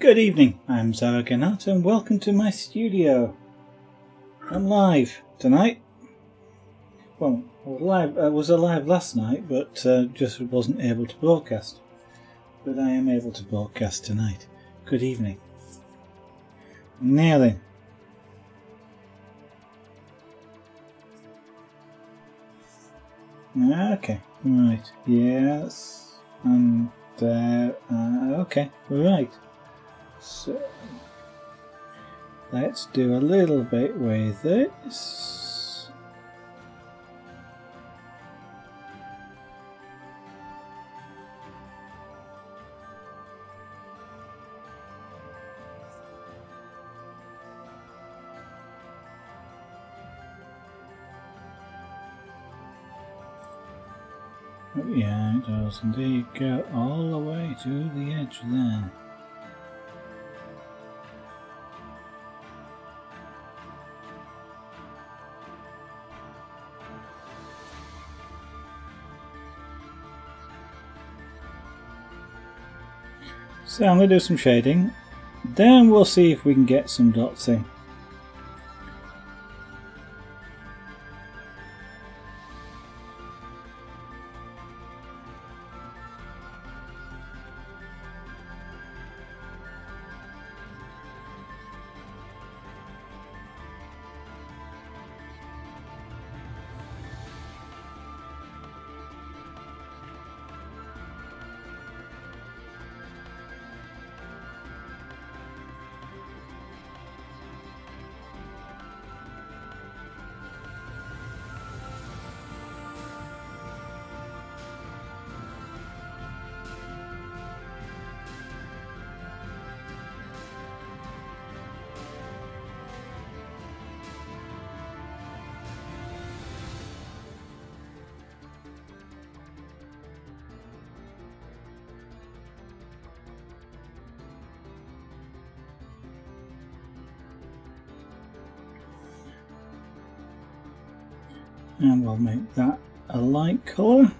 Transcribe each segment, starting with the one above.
Good evening, I'm ZaragonArt and welcome to my studio. I'm live tonight. Well, I was live, I was alive last night, but uh, just wasn't able to broadcast. But I am able to broadcast tonight. Good evening. Now then. Okay, right, yes, and uh, uh, okay, right. So, let's do a little bit with this. Oh, yeah, it does indeed go all the way to the edge there. So I'm going to do some shading, then we'll see if we can get some dots and we'll make that a light colour.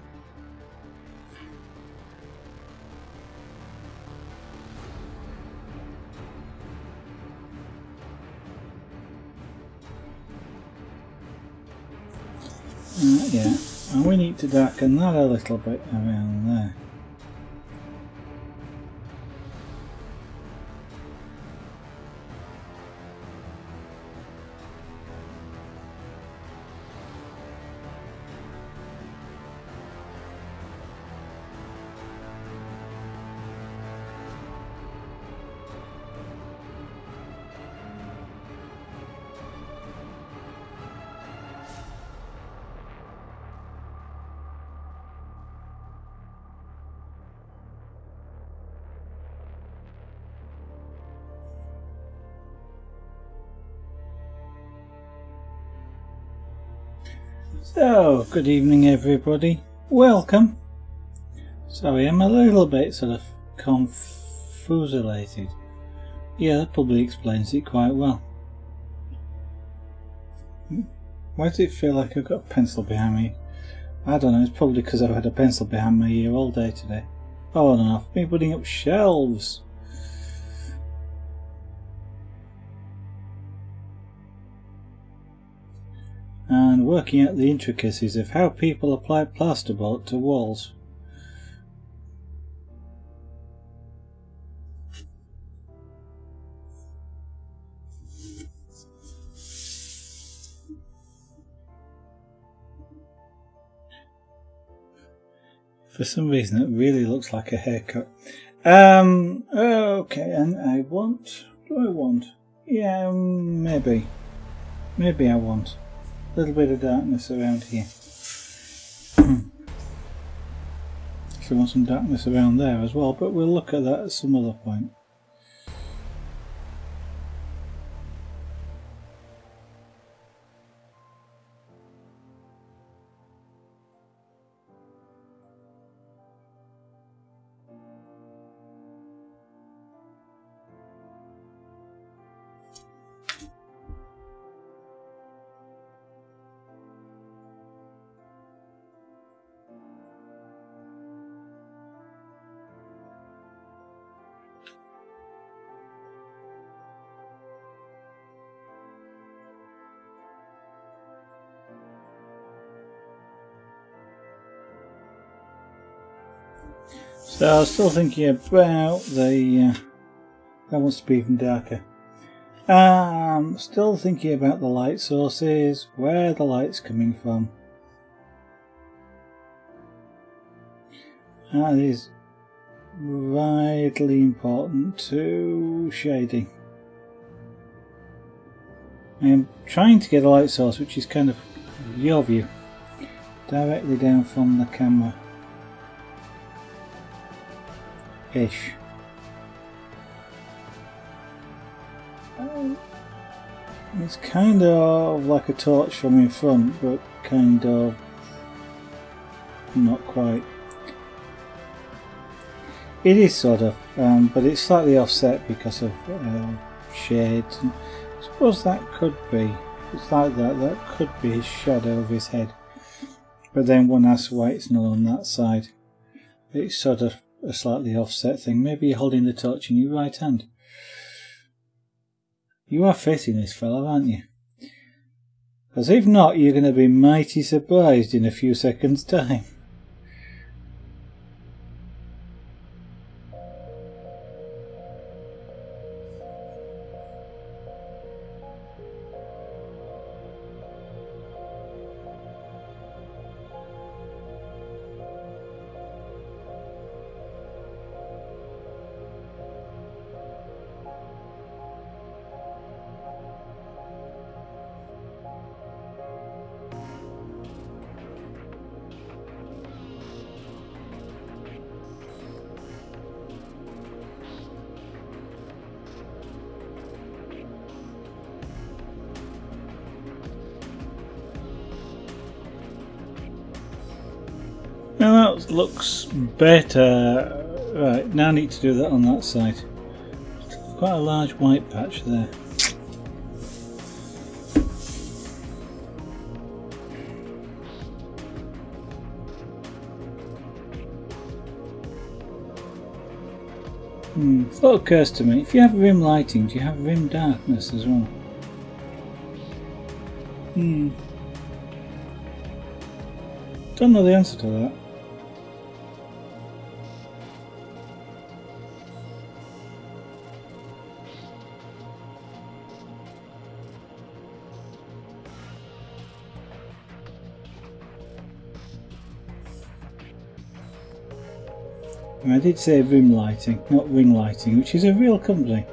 Uh, yeah, and we need to darken that a little bit around there. So, good evening everybody. Welcome. Sorry, I'm a little bit sort of confuselated. Yeah, that probably explains it quite well. Why does it feel like I've got a pencil behind me? I don't know, it's probably because I've had a pencil behind my ear all day today. Oh no, I've been putting up shelves. Working out the intricacies of how people apply plasterboard to walls. For some reason it really looks like a haircut. Um, okay, and I want, do I want? Yeah, maybe. Maybe I want little bit of darkness around here. Hmm. so I want some darkness around there as well, but we'll look at that at some other point. So I was still thinking about the. Uh, that wants to be even darker. Um, still thinking about the light sources, where the light's coming from. That is vitally important to shading. I am trying to get a light source which is kind of your view, directly down from the camera. Ish. It's kind of like a torch from in front, but kind of not quite. It is sort of, um, but it's slightly offset because of uh, shades. I suppose that could be, if it's like that, that could be his shadow of his head. But then one asks why it's not on that side. It's sort of a slightly offset thing. Maybe you're holding the torch in your right hand. You are facing this fellow, aren't you? Because if not, you're going to be mighty surprised in a few seconds' time. Better. Right, now I need to do that on that side. Quite a large white patch there. Hmm, thought occurs to me, if you have rim lighting, do you have rim darkness as well? Hmm. Don't know the answer to that. I did say rim lighting, not ring lighting, which is a real company.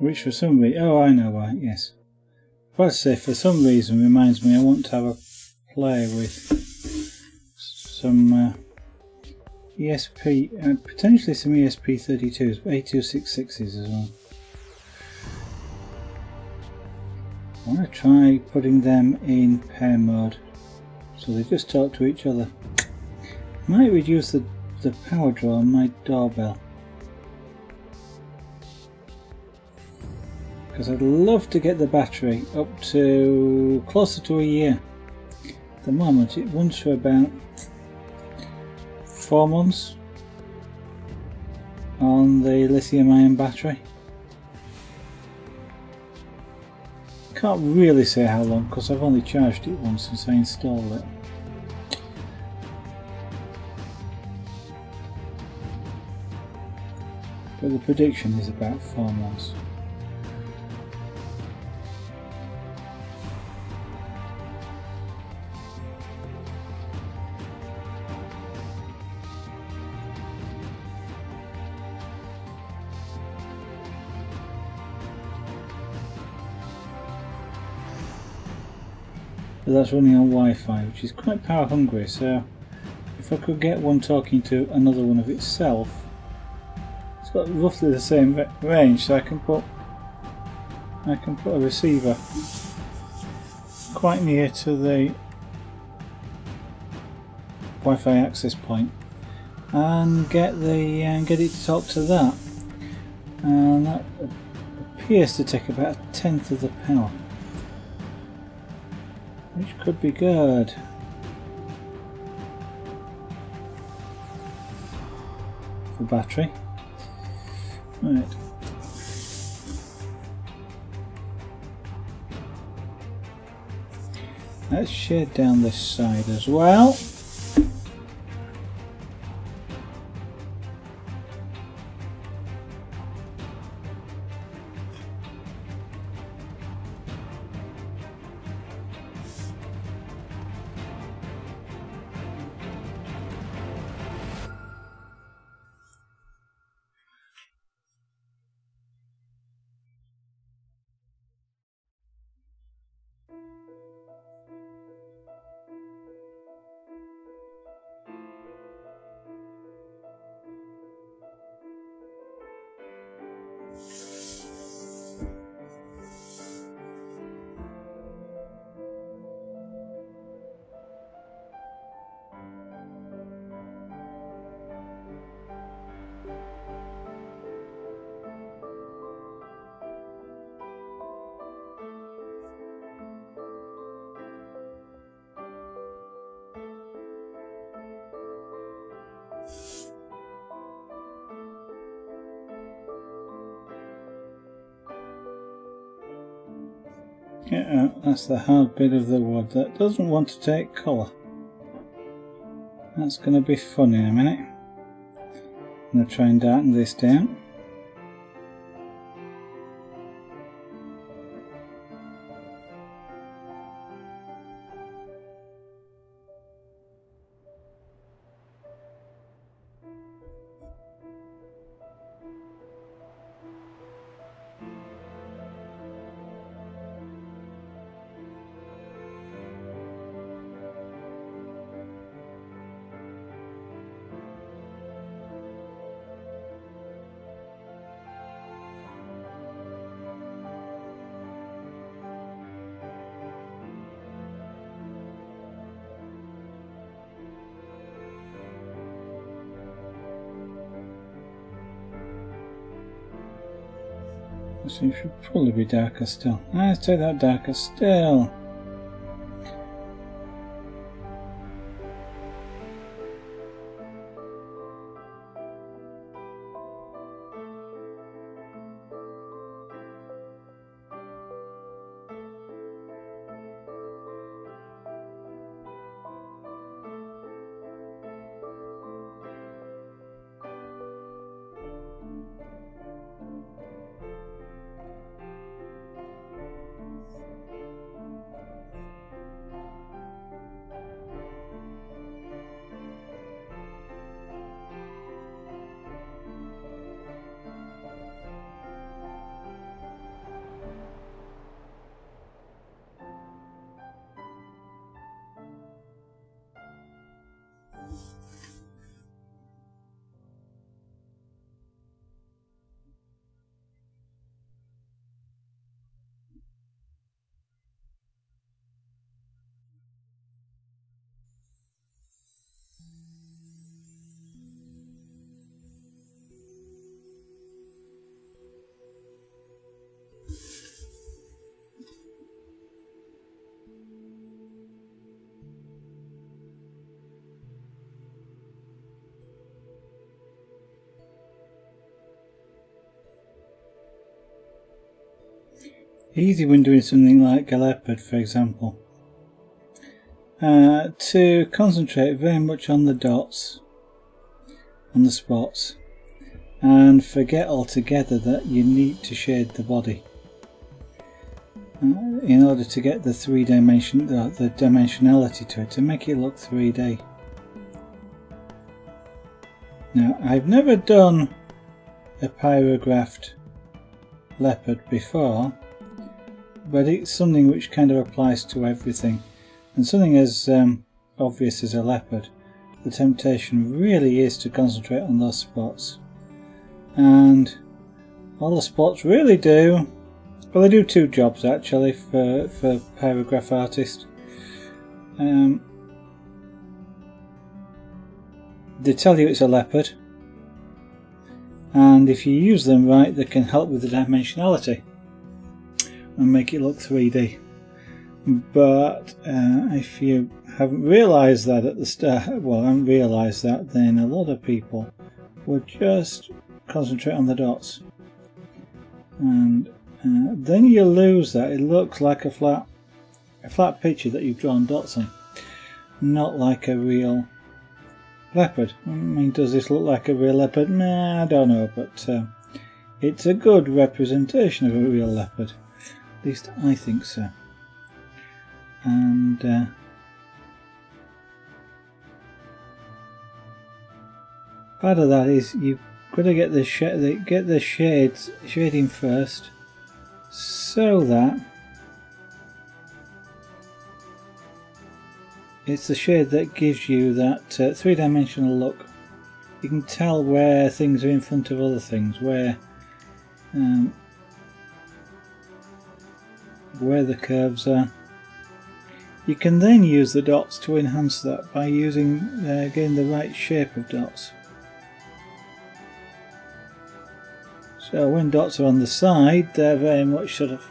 Which for some reason, oh I know why, yes. I say for some reason reminds me I want to have a play with some uh, ESP, uh, potentially some ESP32s, 8266s as well. I want to try putting them in pair mode so they just talk to each other. Might reduce the, the power draw on my doorbell. Because I'd love to get the battery up to closer to a year. At the moment it runs for about four months on the lithium ion battery. Can't really say how long because I've only charged it once since I installed it. But the prediction is about four months. But that's running on Wi-Fi which is quite power hungry so if I could get one talking to another one of itself it's got roughly the same range so I can put I can put a receiver quite near to the Wi-Fi access point and get the and get it to talk to that. And that appears to take about a tenth of the power which could be good. For battery. Right. Let's shed down this side as well. Yeah, uh, that's the hard bit of the wood that doesn't want to take colour. That's going to be fun in a minute. I'm going to try and darken this down. So it should probably be darker still. Let's take that darker still. Easy when doing something like a leopard for example. Uh, to concentrate very much on the dots on the spots and forget altogether that you need to shade the body. Uh, in order to get the three dimension the dimensionality to it to make it look 3D now I've never done a pyrographed leopard before but it's something which kind of applies to everything. And something as um, obvious as a leopard, the temptation really is to concentrate on those spots. And all the spots really do, well they do two jobs actually for, for pyrograph artist. Um, they tell you it's a leopard, and if you use them right they can help with the dimensionality and make it look 3D. But uh, if you haven't realised that at the start, well, haven't realised that, then a lot of people we'll just concentrate on the dots. And uh, then you lose that. It looks like a flat, a flat picture that you've drawn dots on, not like a real leopard. I mean, does this look like a real leopard? Nah, I don't know, but uh, it's a good representation of a real leopard. At least I think so. And uh, part of that is you've got to get the, sh get the shades shading first so that it's the shade that gives you that uh, three-dimensional look you can tell where things are in front of other things where um, where the curves are you can then use the dots to enhance that by using uh, again the right shape of dots So when dots are on the side, they're very much sort of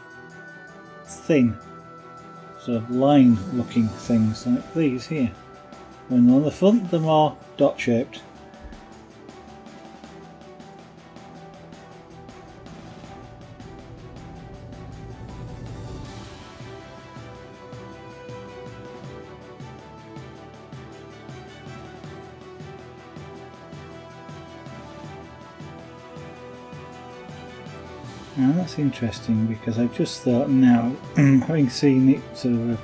thin, sort of line looking things like these here. When on the front, they're more dot shaped. Now that's interesting because I just thought now, having seen it sort of a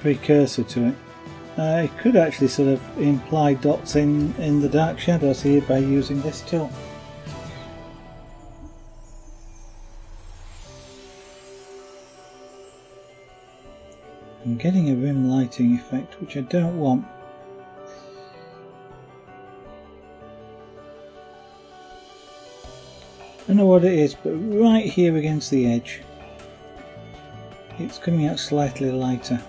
precursor to it, uh, it could actually sort of imply dots in, in the dark shadows here by using this tool. I'm getting a rim lighting effect which I don't want don't know what it is, but right here against the edge, it's coming out slightly lighter.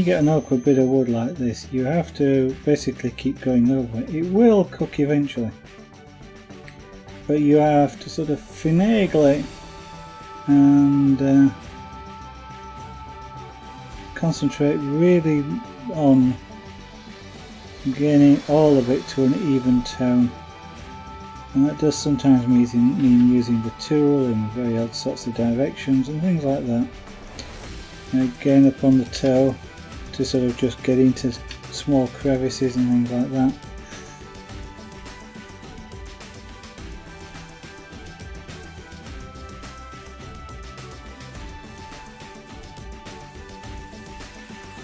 You get an awkward bit of wood like this, you have to basically keep going over it. It will cook eventually. But you have to sort of finagle it and uh, concentrate really on getting all of it to an even tone. And that does sometimes mean using the tool in very odd sorts of directions and things like that. Again up on the toe to sort of just get into small crevices and things like that.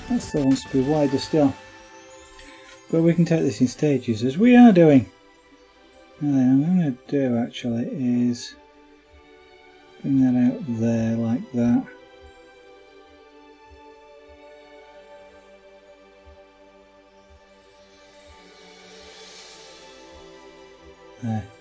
That still wants to be wider still. But we can take this in stages as we are doing. Now then, I'm going to do actually is bring that out there like that. There.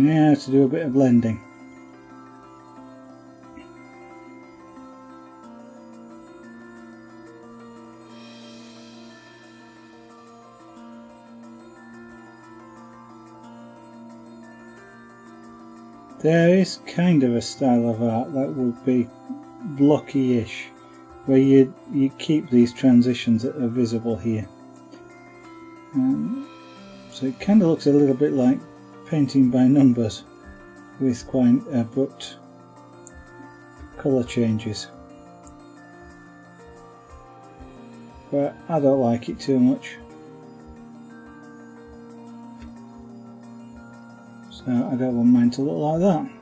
Now to do a bit of blending. There is kind of a style of art that would be blocky-ish, where you, you keep these transitions that are visible here. Um, so it kind of looks a little bit like painting by numbers with quite uh, abrupt colour changes. But I don't like it too much. So I don't want mine to look like that.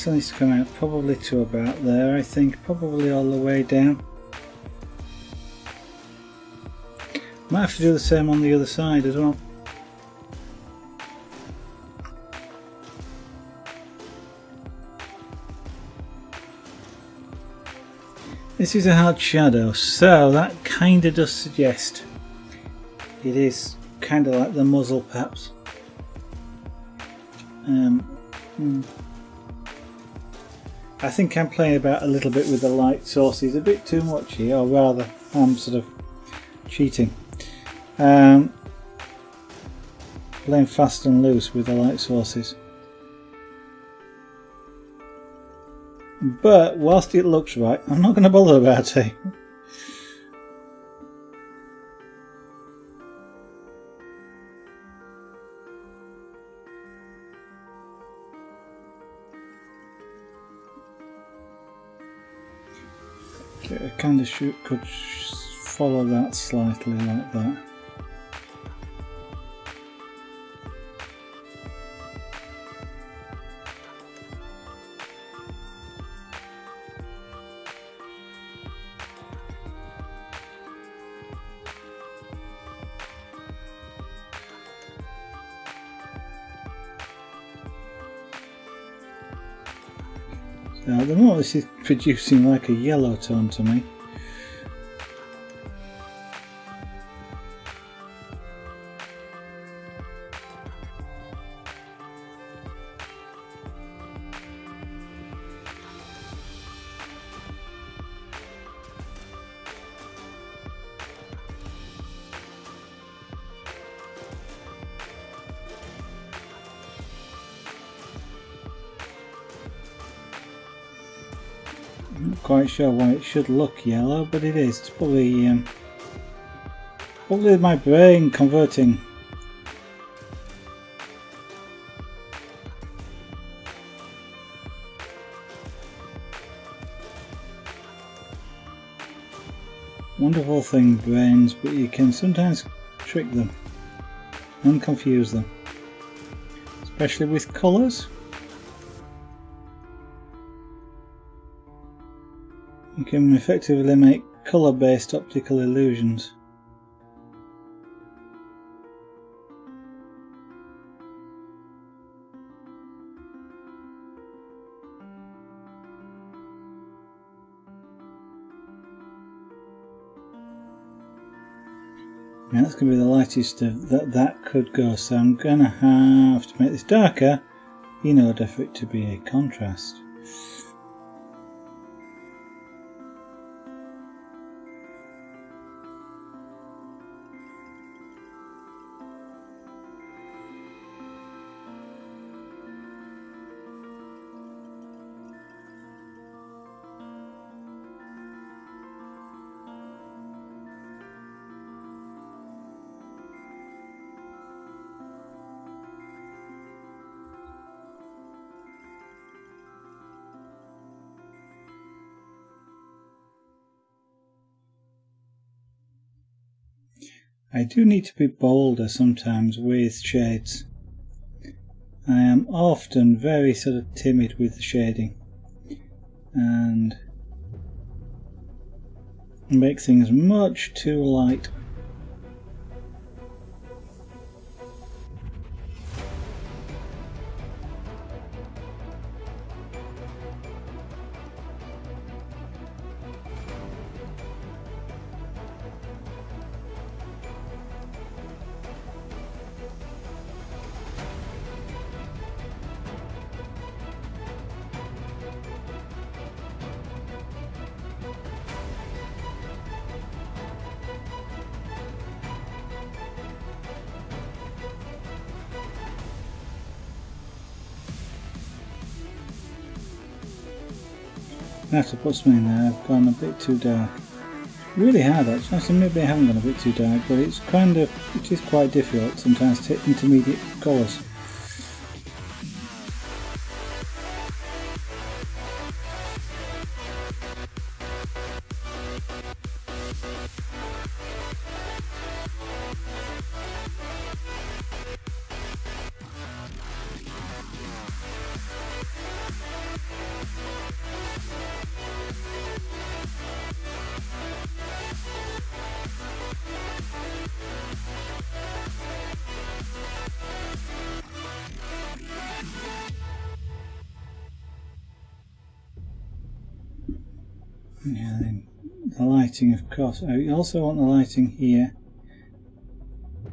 So needs to come out probably to about there, I think, probably all the way down. Might have to do the same on the other side as well. This is a hard shadow, so that kind of does suggest it is kind of like the muzzle perhaps. Um, hmm. I think I'm playing about a little bit with the light sources, a bit too much here, or rather I'm sort of cheating. Um, playing fast and loose with the light sources. But whilst it looks right, I'm not going to bother about it. Kind of should, could follow that slightly like that. Now, the more this is producing like a yellow tone to me. Sure why it should look yellow, but it is. It's probably, um, probably my brain converting. Wonderful thing, brains, but you can sometimes trick them and confuse them, especially with colours. Can effectively make colour-based optical illusions. Now that's going to be the lightest of that that could go, so I'm going to have to make this darker in order for it to be a contrast. Do need to be bolder sometimes with shades. I am often very sort of timid with the shading and make things much too light Put something in there, I've gone a bit too dark. Really hard actually, so maybe I haven't gone a bit too dark, but it's kind of, it is quite difficult sometimes to hit intermediate colours. Course. I also want the lighting here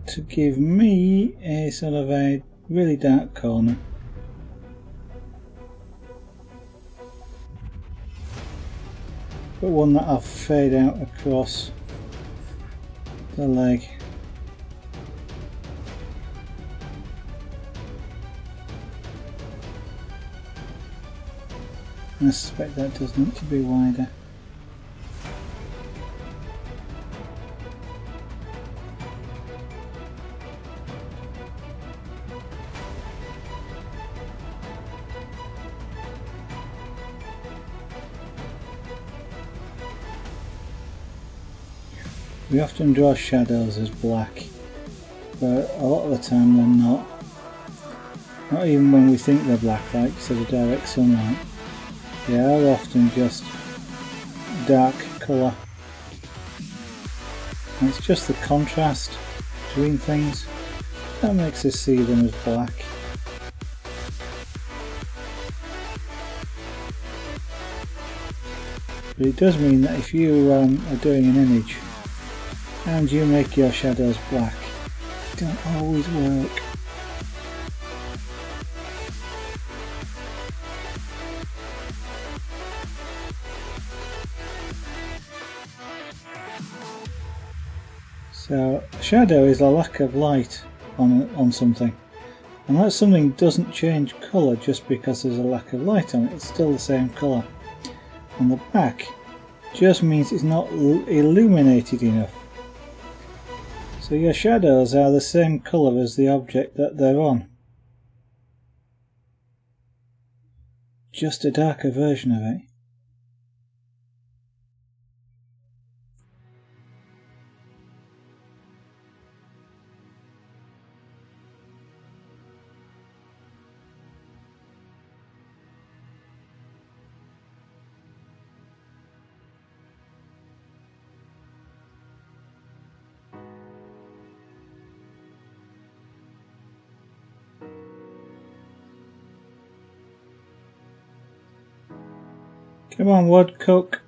to give me a sort of a really dark corner. But one that I'll fade out across the leg. I suspect that does need to be wider. We often draw shadows as black, but a lot of the time they're not. Not even when we think they're black, like sort of direct sunlight. They are often just dark colour. And it's just the contrast between things that makes us see them as black. But it does mean that if you um, are doing an image and you make your shadows black. Don't always work. So shadow is a lack of light on, on something. And that something doesn't change colour just because there's a lack of light on it, it's still the same colour. And the back just means it's not illuminated enough. So your shadows are the same colour as the object that they're on. Just a darker version of it. Come on, Woodcook.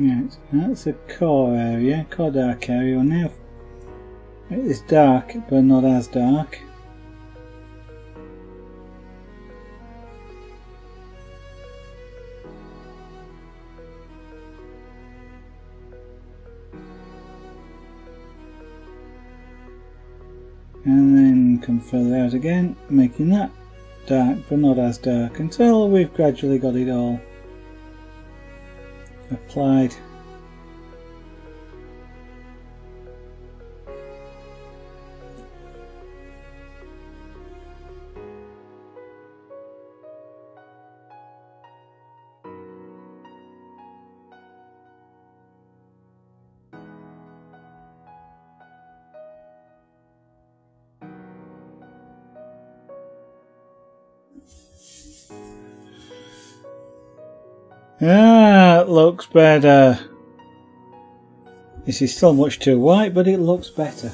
Right, that's a core area, core dark area. Now it's dark, but not as dark. and then come further out again making that dark but not as dark until we've gradually got it all applied Better. This is still much too white, but it looks better.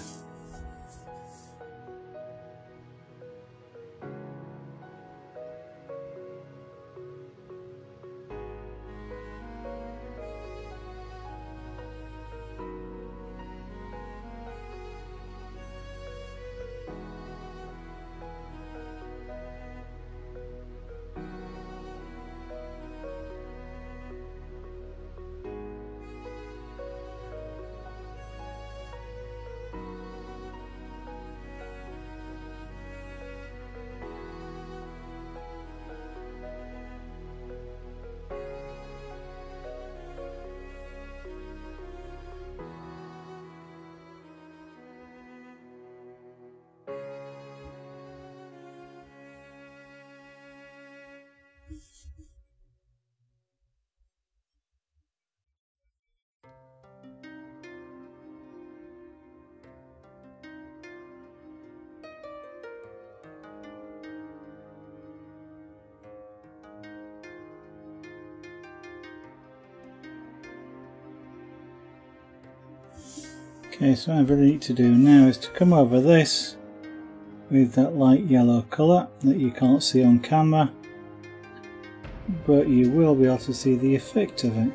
Okay, so what I really need to do now is to come over this with that light yellow colour that you can't see on camera but you will be able to see the effect of it.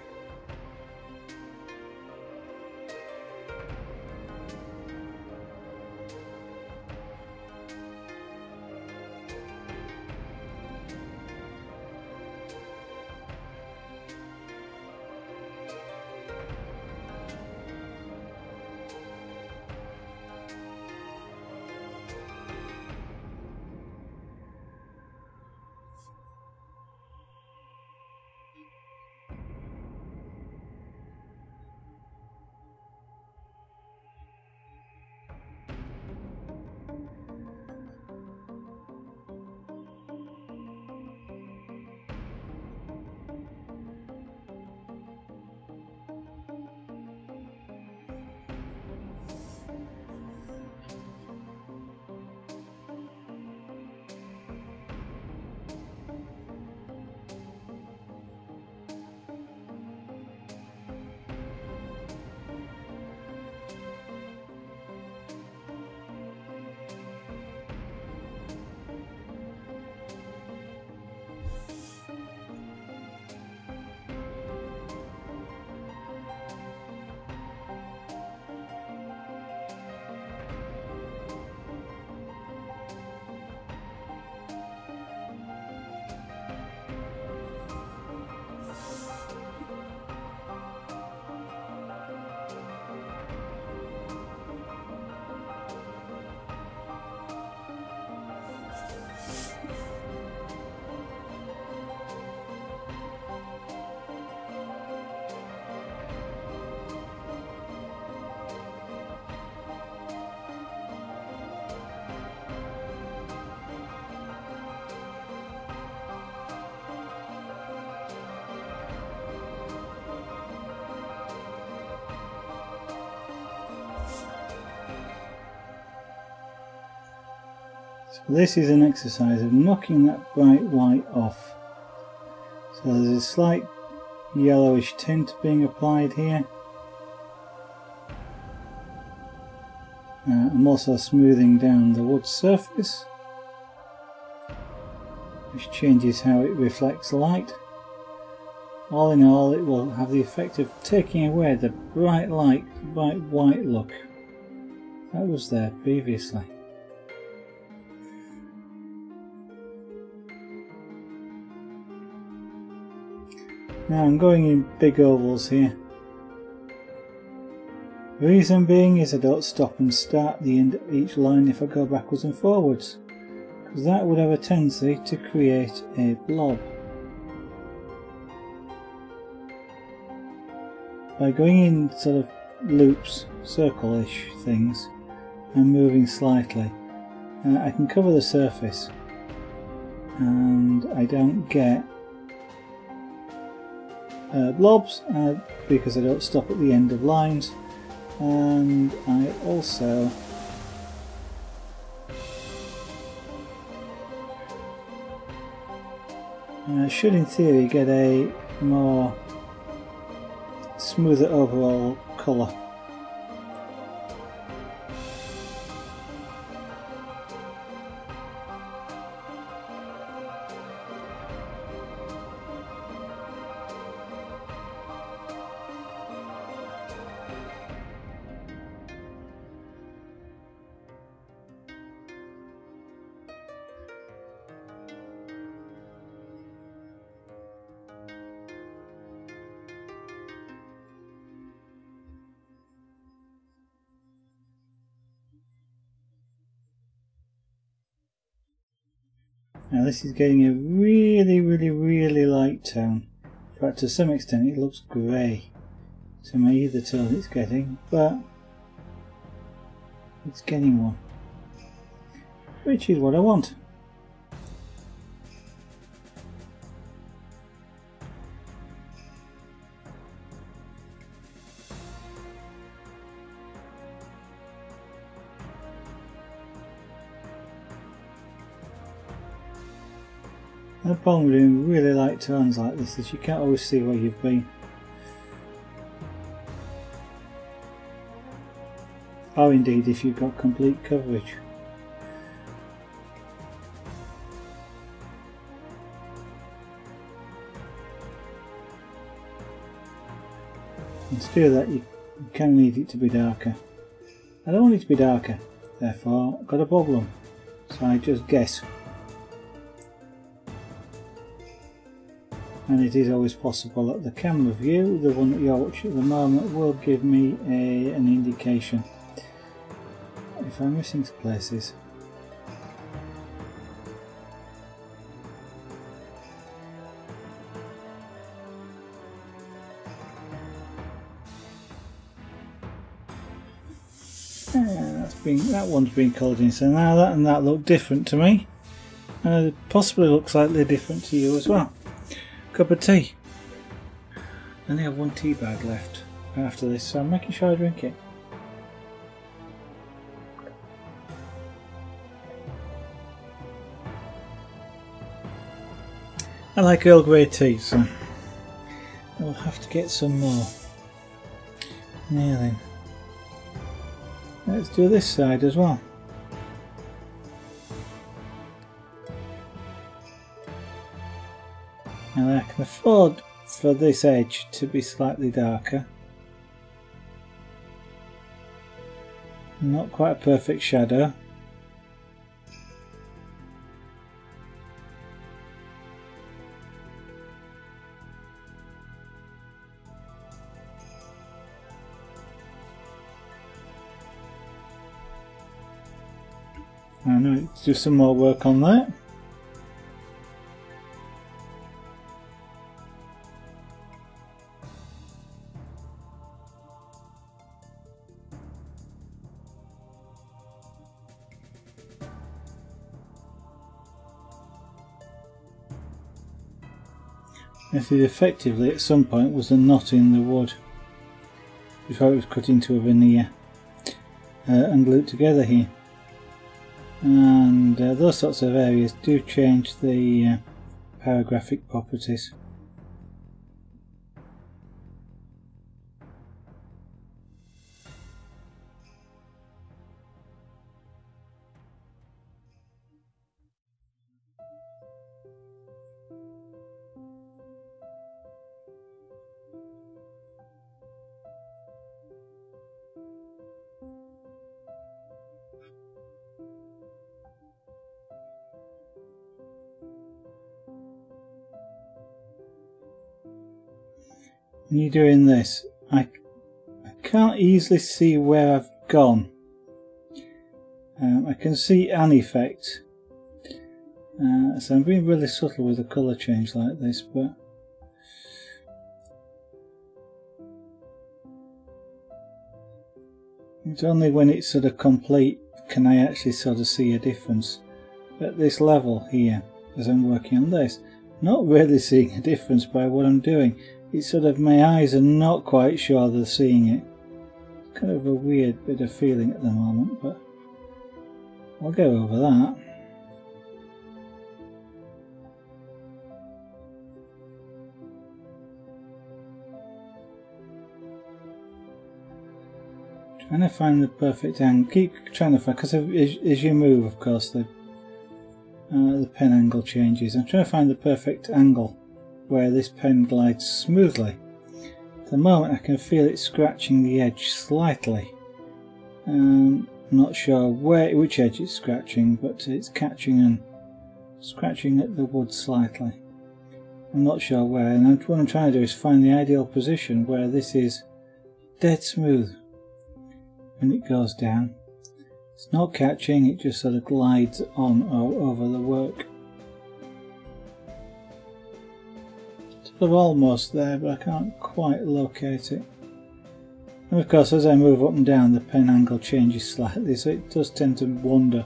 This is an exercise of knocking that bright white off. So there's a slight yellowish tint being applied here. Uh, I'm also smoothing down the wood surface which changes how it reflects light all in all it will have the effect of taking away the bright light, bright white look that was there previously. Now I'm going in big ovals here. Reason being is I don't stop and start the end of each line if I go backwards and forwards, because that would have a tendency to create a blob. By going in sort of loops, circle-ish things, and moving slightly, uh, I can cover the surface and I don't get uh, blobs uh, because I don't stop at the end of lines. And I also I should in theory get a more smoother overall colour Now this is getting a really, really, really light tone. In fact, to some extent it looks grey to me, the tone it's getting, but it's getting one. Which is what I want. Problem with doing really light turns like this is you can't always see where you've been. Or indeed if you've got complete coverage. And to do that you, you can need it to be darker. I don't want it to be darker, therefore I've got a problem. So I just guess. And it is always possible that the camera view, the one that you're watching at the moment, will give me a, an indication if I'm missing places. that's been, that one's been coloured in, so now that and that look different to me. And it possibly looks slightly different to you as well cup of tea. I only have one tea bag left after this, so I'm making sure I drink it. I like Earl Grey tea, so I'll have to get some more. Now then, let's do this side as well. For this edge to be slightly darker. Not quite a perfect shadow. I know, do some more work on that. Effectively at some point was a knot in the wood before it was cut into a veneer uh, and glued together here and uh, those sorts of areas do change the uh, pyrographic properties. When you're doing this, I, I can't easily see where I've gone. Um, I can see an effect. Uh, so I'm being really subtle with a colour change like this, but it's only when it's sort of complete can I actually sort of see a difference. At this level here, as I'm working on this, not really seeing a difference by what I'm doing. It's sort of my eyes are not quite sure they're seeing it. Kind of a weird bit of feeling at the moment, but I'll go over that. Trying to find the perfect angle. Keep trying to find because as, as you move, of course, the uh, the pen angle changes. I'm trying to find the perfect angle where this pen glides smoothly. At the moment I can feel it scratching the edge slightly. Um, I'm not sure where which edge it's scratching but it's catching and scratching at the wood slightly. I'm not sure where and what I'm trying to do is find the ideal position where this is dead smooth when it goes down it's not catching, it just sort of glides on over the work. Sort of almost there, but I can't quite locate it. And of course, as I move up and down, the pen angle changes slightly, so it does tend to wander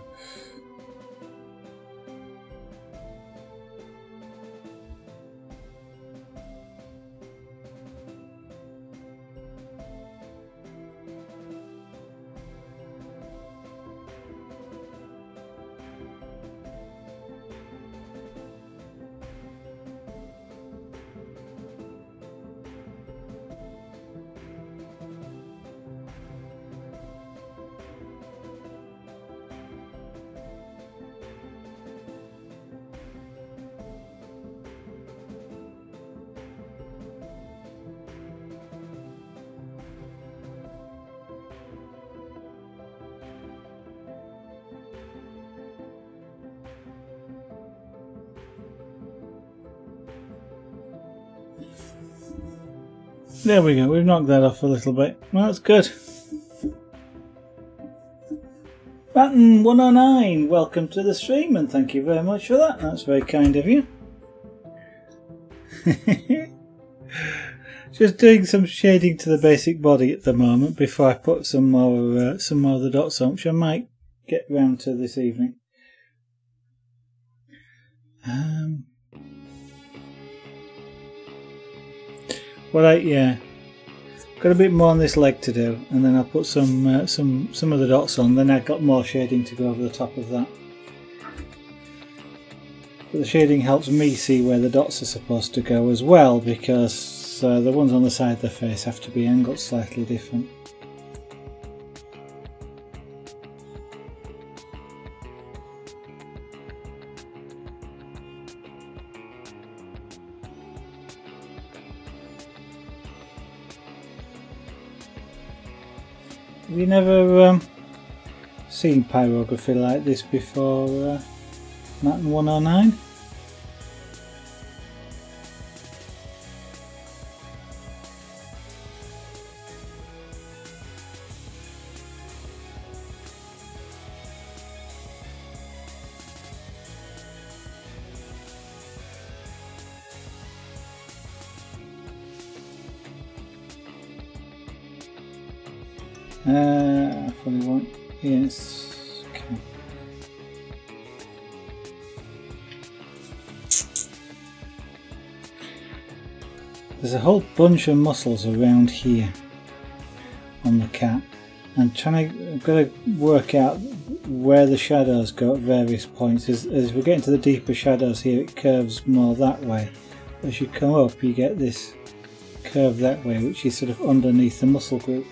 There we go, we've knocked that off a little bit. Well, that's good. Batten 109, welcome to the stream and thank you very much for that. That's very kind of you. Just doing some shading to the basic body at the moment before I put some more uh, some more of the dots on, which I might get round to this evening. Um, Well, I, yeah, got a bit more on this leg to do, and then I'll put some uh, some some of the dots on. Then I've got more shading to go over the top of that. But the shading helps me see where the dots are supposed to go as well, because uh, the ones on the side of the face have to be angled slightly different. Never um, seen pyrography like this before, uh, Matten 109? Bunch of muscles around here on the cat. I'm trying to, I've got to work out where the shadows go at various points. As, as we're getting to the deeper shadows here, it curves more that way. As you come up, you get this curve that way, which is sort of underneath the muscle group.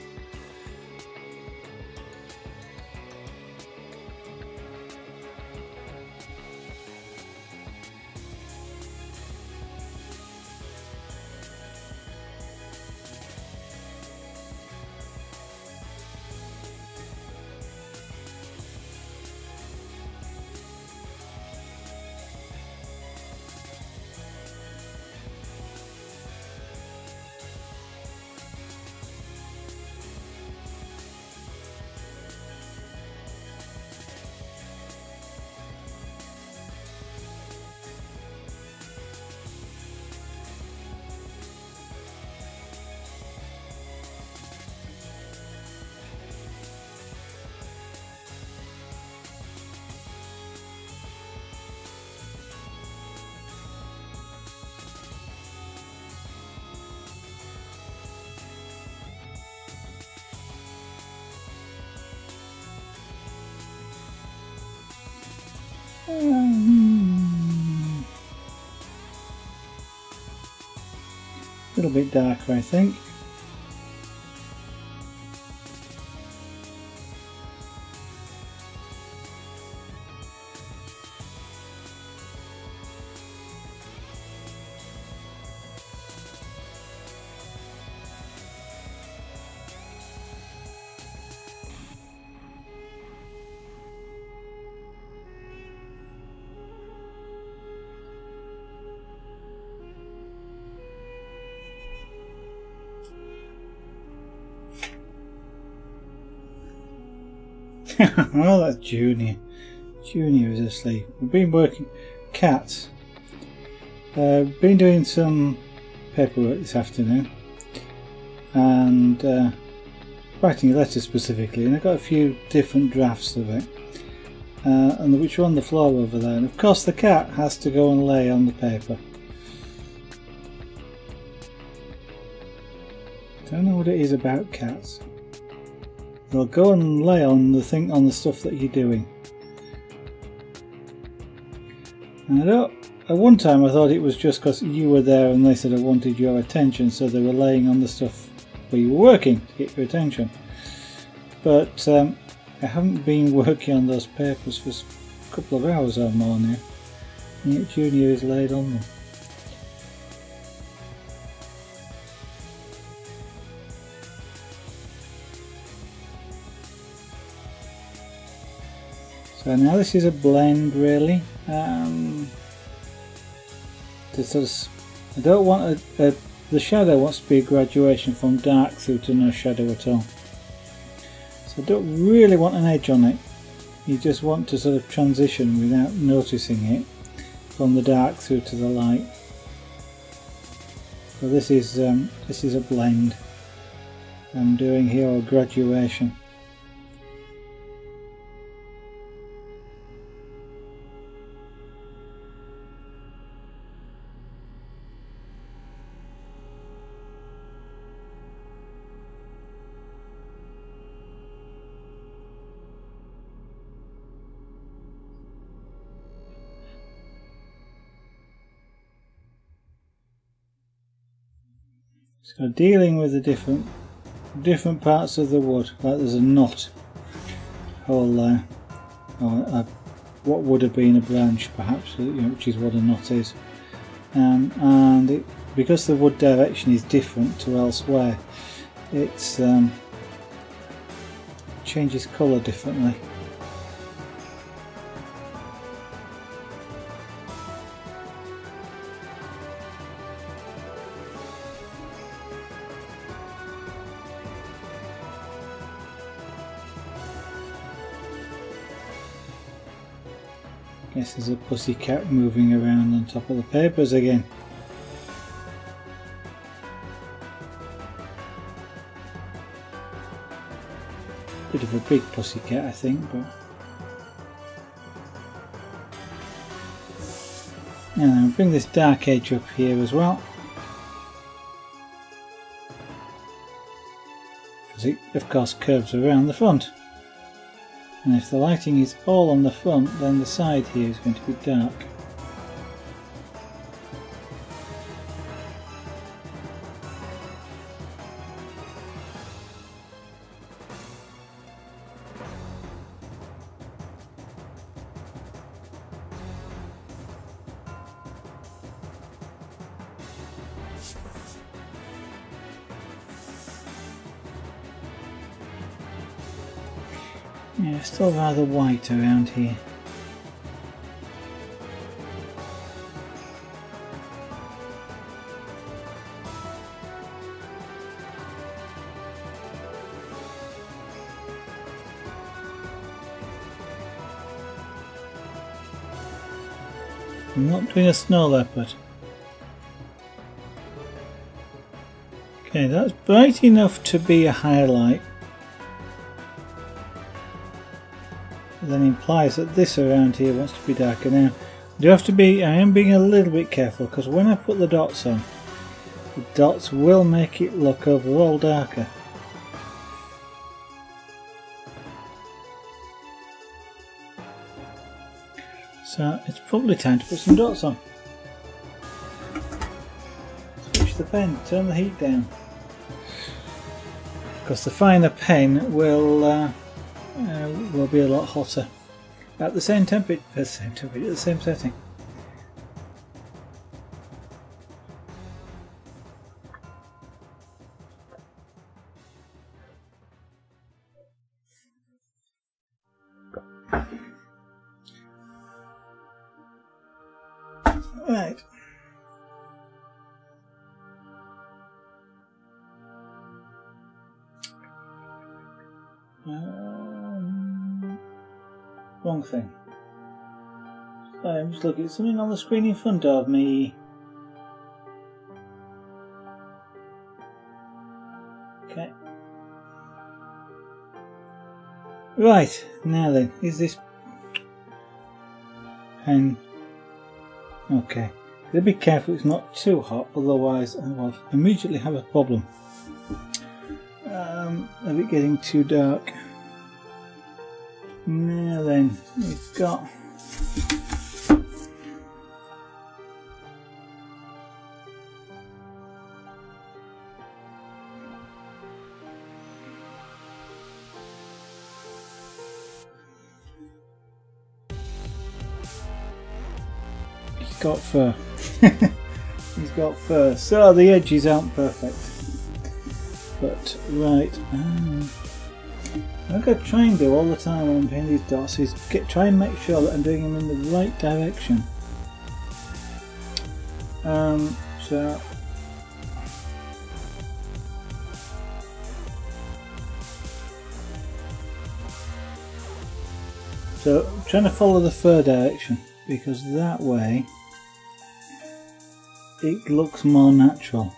Bit darker, I think. Junior. Junior is asleep. We've been working cats. Uh, been doing some paperwork this afternoon and uh, writing a letter specifically, and I've got a few different drafts of it. Uh, and which are on the floor over there. And of course, the cat has to go and lay on the paper. Don't know what it is about cats. They'll go and lay on the thing on the stuff that you're doing. And I don't. At one time, I thought it was just because you were there and they said I wanted your attention, so they were laying on the stuff where you were working to get your attention. But um, I haven't been working on those papers for a couple of hours or more now. Yet Junior is laid on them. So now this is a blend really. Um, I don't want a, a, the shadow wants to be a graduation from dark through to no shadow at all. So I don't really want an edge on it. You just want to sort of transition without noticing it from the dark through to the light. So this is um, this is a blend I'm doing here or graduation. So dealing with the different different parts of the wood, like there's a knot hole there, or a, what would have been a branch perhaps, you know, which is what a knot is. Um, and it, because the wood direction is different to elsewhere, it um, changes colour differently. There's a pussycat moving around on top of the papers again. Bit of a big pussycat I think, but... Now bring this dark edge up here as well. Because it of course curves around the front. And if the lighting is all on the front, then the side here is going to be dark. Rather white around here. I'm not doing a snow leopard. Okay, that's bright enough to be a highlight. Implies that this around here wants to be darker. Now, do have to be, I am being a little bit careful because when I put the dots on, the dots will make it look overall darker. So it's probably time to put some dots on. Switch the pen, turn the heat down. Because the finer pen will uh, uh, will be a lot hotter at the same temperature, at the same temperature, at the same setting. Right. I'm just looking at something on the screen in front of me. Okay. Right, now then, is this pen Okay. Gotta be careful it's not too hot, otherwise I will immediately have a problem. Um, of it getting too dark. Now then, we've got got fur. He's got fur. So the edges aren't perfect. But, right. Um, I've got to try and do all the time when I'm painting these dots is get, try and make sure that I'm doing them in the right direction. Um, so So I'm trying to follow the fur direction because that way it looks more natural.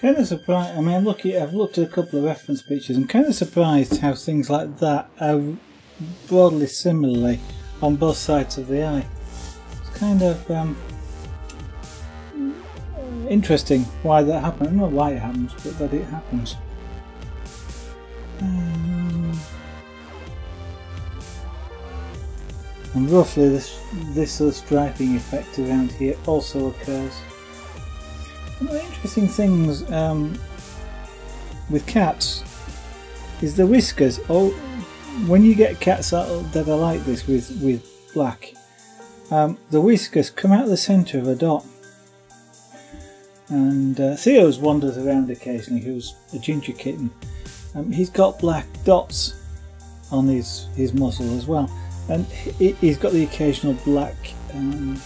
Kind of surprised. I mean, looking. I've looked at a couple of reference pictures. I'm kind of surprised how things like that are broadly similarly on both sides of the eye. It's kind of um, interesting why that happened. Don't why it happens, but that it happens. Um, and roughly this this sort of striping effect around here also occurs. Interesting things um, with cats is the whiskers. Oh, when you get cats that, that are like this with with black, um, the whiskers come out the centre of a dot. And uh, Theo's wanders around occasionally, who's a ginger kitten. Um, he's got black dots on his, his muzzle as well. And he, has got the occasional black um,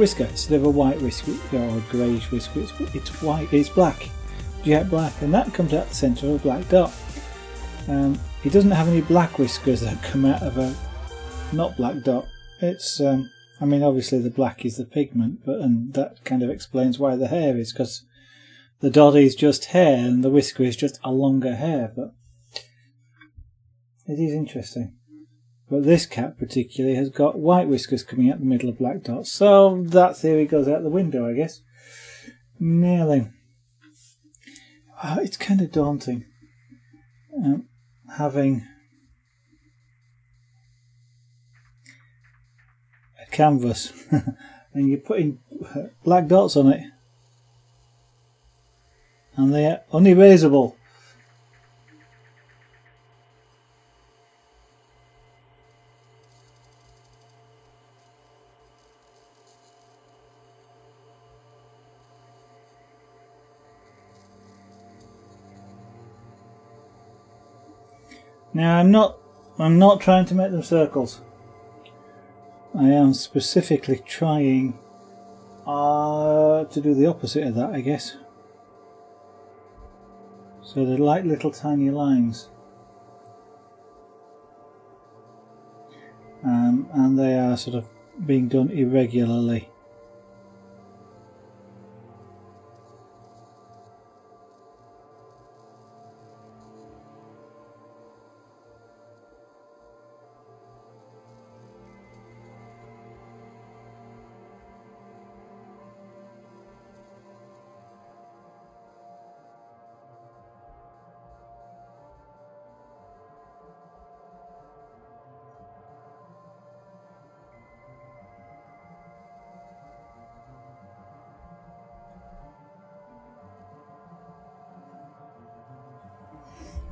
whisker instead of a white whisker or a greyish whisker it's, it's white it's black jet black and that comes out the centre of a black dot. Um, he doesn't have any black whiskers that come out of a not black dot. It's um, I mean obviously the black is the pigment but and that kind of explains why the hair is because the dot is just hair and the whisker is just a longer hair but it is interesting but this cat particularly has got white whiskers coming out the middle of black dots. So that theory goes out the window, I guess. nailing. Oh, it's kind of daunting um, having a canvas and you're putting black dots on it and they're unerasable. Now I'm not I'm not trying to make them circles. I am specifically trying uh, to do the opposite of that I guess. So they're like little tiny lines. Um, and they are sort of being done irregularly.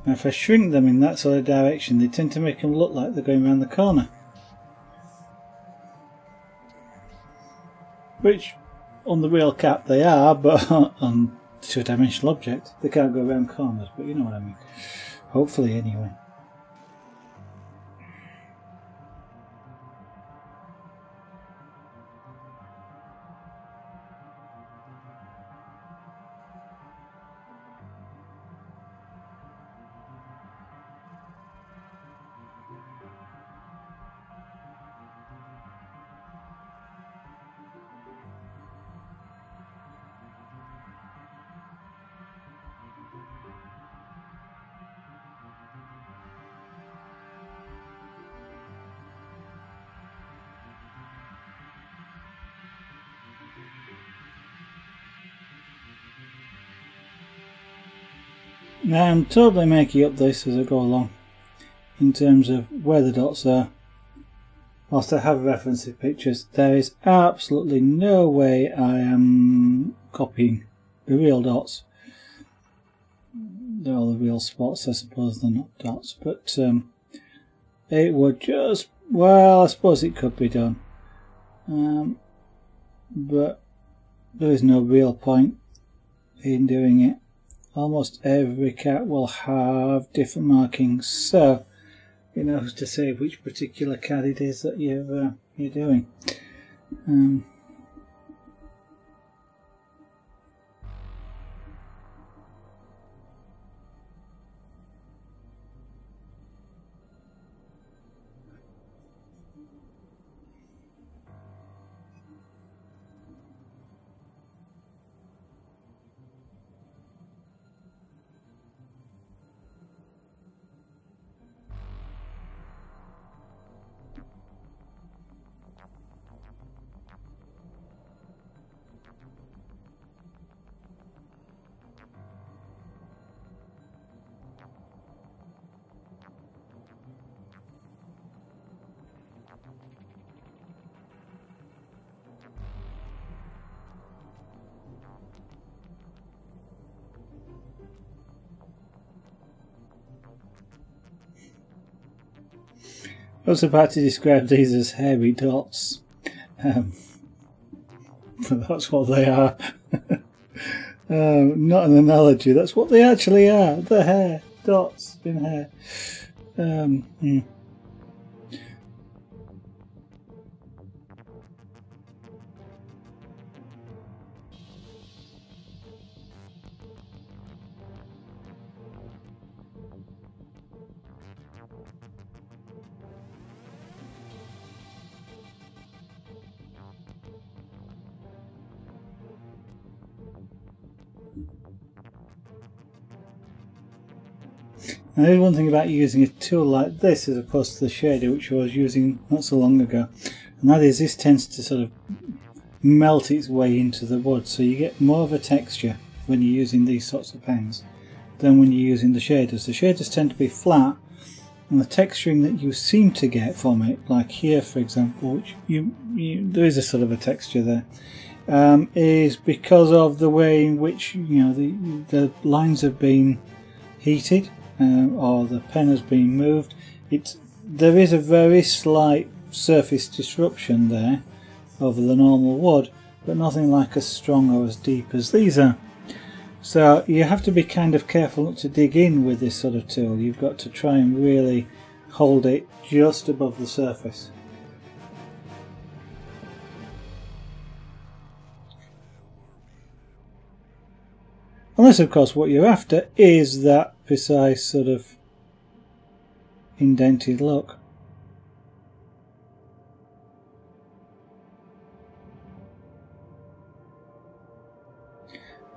Now if I shrink them in that sort of direction they tend to make them look like they're going around the corner. Which on the real cap they are, but on two-dimensional object they can't go around corners, but you know what I mean. Hopefully anyway. Now I'm totally making up this as I go along in terms of where the dots are. Whilst I have reference pictures, there is absolutely no way I am copying the real dots. They're all the real spots, I suppose they're not dots, but um, it would just, well, I suppose it could be done. Um, but there is no real point in doing it almost every cat will have different markings. So you know to say which particular cat it is that you're, uh, you're doing. Um, I was about to describe these as hairy dots. Um, that's what they are. um, not an analogy, that's what they actually are. The hair, dots in hair. Um, hmm. Now one thing about using a tool like this as opposed to the shader which I was using not so long ago and that is this tends to sort of melt its way into the wood so you get more of a texture when you're using these sorts of pens than when you're using the shaders. The shaders tend to be flat and the texturing that you seem to get from it, like here for example, which you, you there is a sort of a texture there, um, is because of the way in which you know the the lines have been heated um, or the pen has been moved. It's there is a very slight surface disruption there over the normal wood, but nothing like as strong or as deep as these are. So you have to be kind of careful not to dig in with this sort of tool. You've got to try and really hold it just above the surface. Unless of course what you're after is that precise sort of indented look.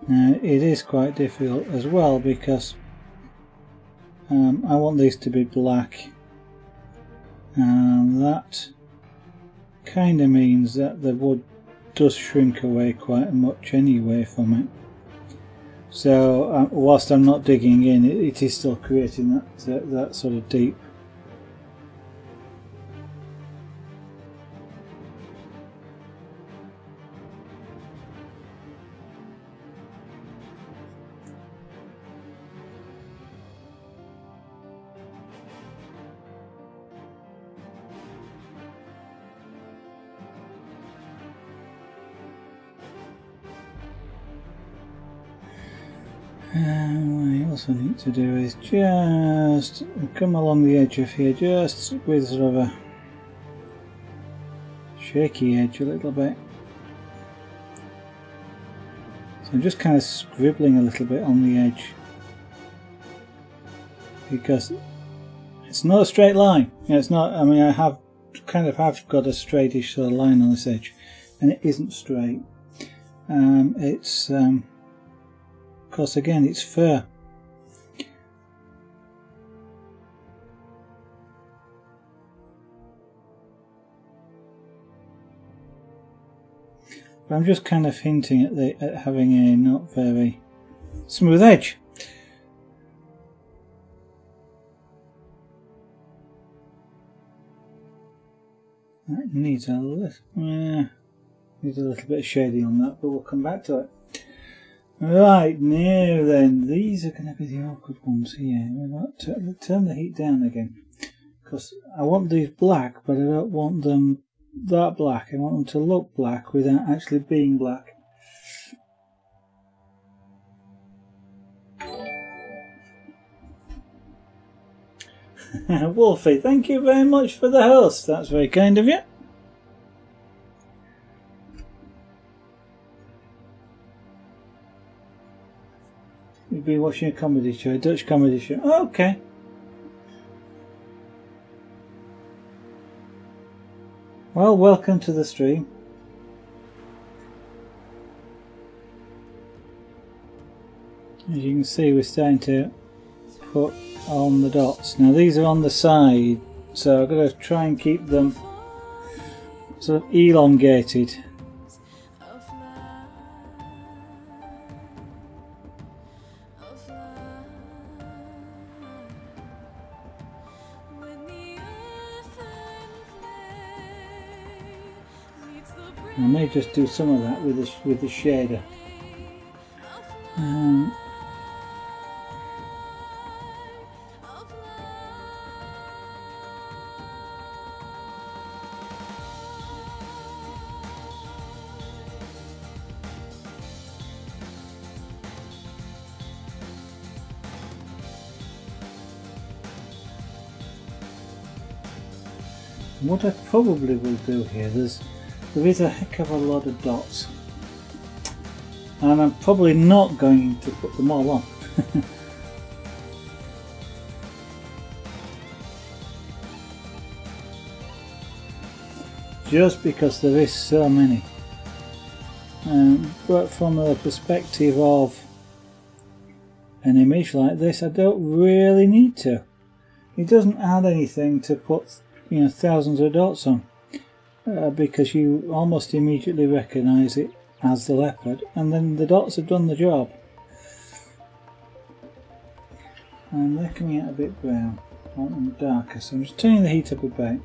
Now it is quite difficult as well because um, I want these to be black and that kind of means that the wood does shrink away quite much anyway from it. So uh, whilst I'm not digging in, it, it is still creating that, uh, that sort of deep And what I also need to do is just come along the edge of here, just with sort of a shaky edge a little bit. So I'm just kind of scribbling a little bit on the edge because it's not a straight line. Yeah, it's not. I mean, I have kind of have got a straightish sort of line on this edge, and it isn't straight. Um, it's um, because again it's fur. But I'm just kind of hinting at, the, at having a not very smooth edge. That needs a little, uh, needs a little bit of shading on that, but we'll come back to it. Right, now then, these are going to be the awkward ones here. We'll turn the heat down again. Because I want these black, but I don't want them that black. I want them to look black without actually being black. Wolfie, thank you very much for the host. That's very kind of you. You've been watching a comedy show, a Dutch comedy show. Oh, okay. Well, welcome to the stream. As you can see, we're starting to put on the dots. Now these are on the side, so I've got to try and keep them sort of elongated. Just do some of that with the, with the shader. Um, what I probably will do here, there's there is a heck of a lot of dots and I'm probably not going to put them all on. Just because there is so many. Um, but from the perspective of an image like this I don't really need to. It doesn't add anything to put you know thousands of dots on. Uh, because you almost immediately recognise it as the leopard and then the dots have done the job. And they're coming out a bit brown, and darker, so I'm just turning the heat up a bit.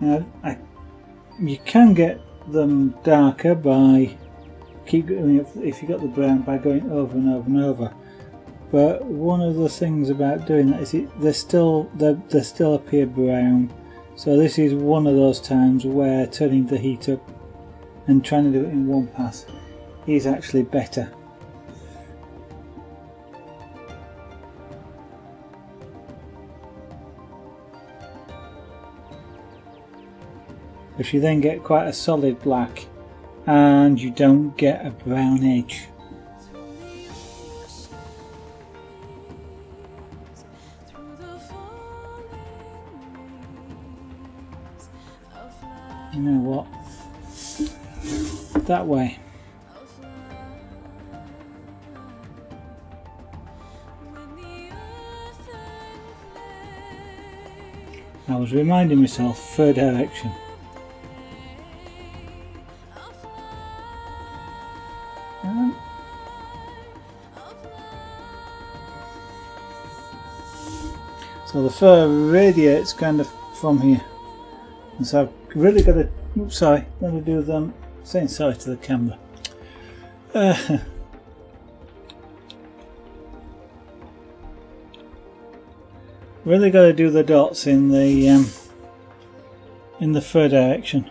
Now, I, you can get them darker by keep if, if you got the brown by going over and over and over. But one of the things about doing that is it, they still they, they still appear brown. So this is one of those times where turning the heat up and trying to do it in one pass is actually better. If you then get quite a solid black and you don't get a brown edge. You know what? That way. I was reminding myself, third direction. So the fur radiates kind of from here. And so I've really got to, oops, sorry, got to do them, saying sorry to the camera. Uh, really got to do the dots in the um, in the fur direction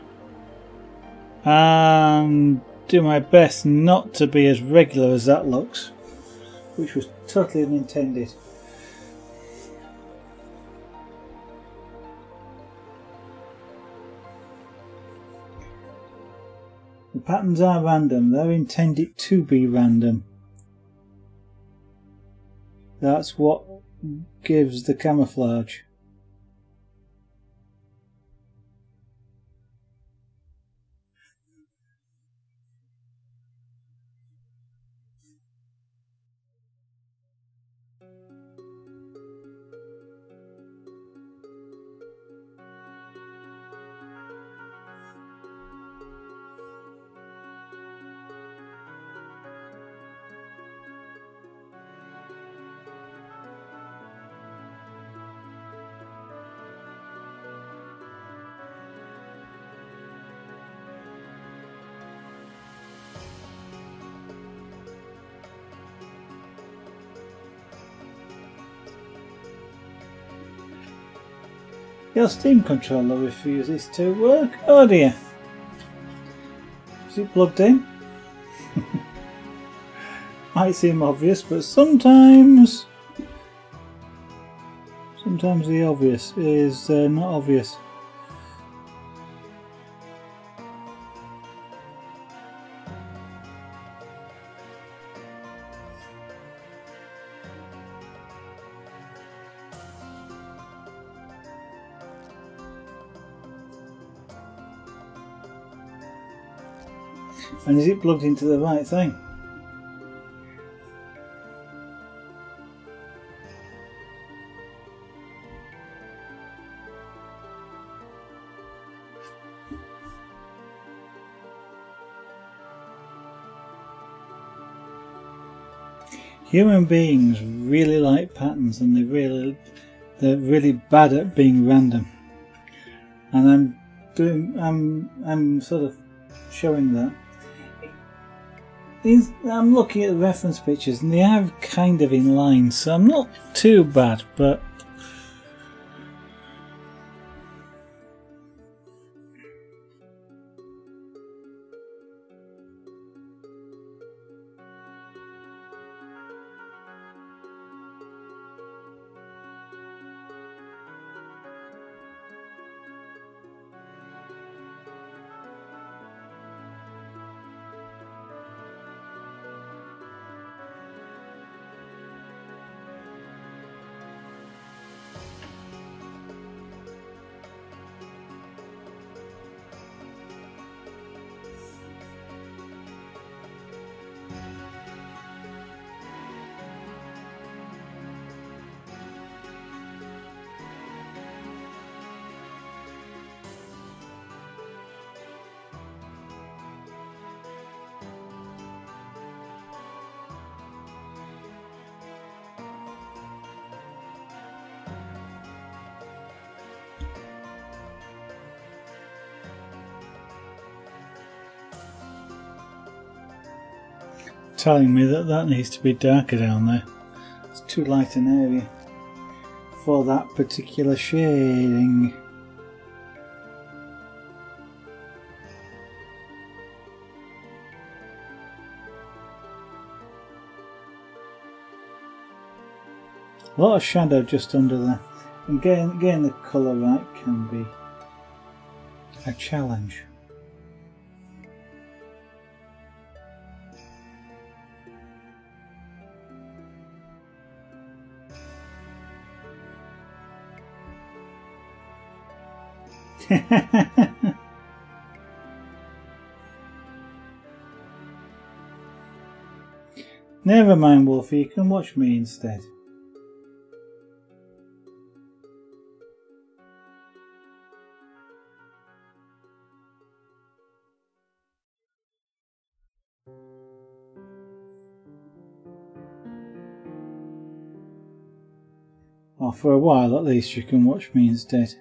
and do my best not to be as regular as that looks which was totally unintended patterns are random, they're intended to be random. That's what gives the camouflage. Your Steam controller refuses to work. Oh dear. Is it plugged in? Might seem obvious, but sometimes... Sometimes the obvious is uh, not obvious. Plugged into the right thing? Human beings really like patterns and they really they're really bad at being random. And I'm doing I'm I'm sort of showing that these, I'm looking at the reference pictures and they are kind of in line, so I'm not too bad, but telling me that that needs to be darker down there. It's too light an area for that particular shading. A lot of shadow just under there. And getting, getting the colour right can be a challenge. Never mind, Wolfie, you can watch me instead. Or for a while at least you can watch me instead.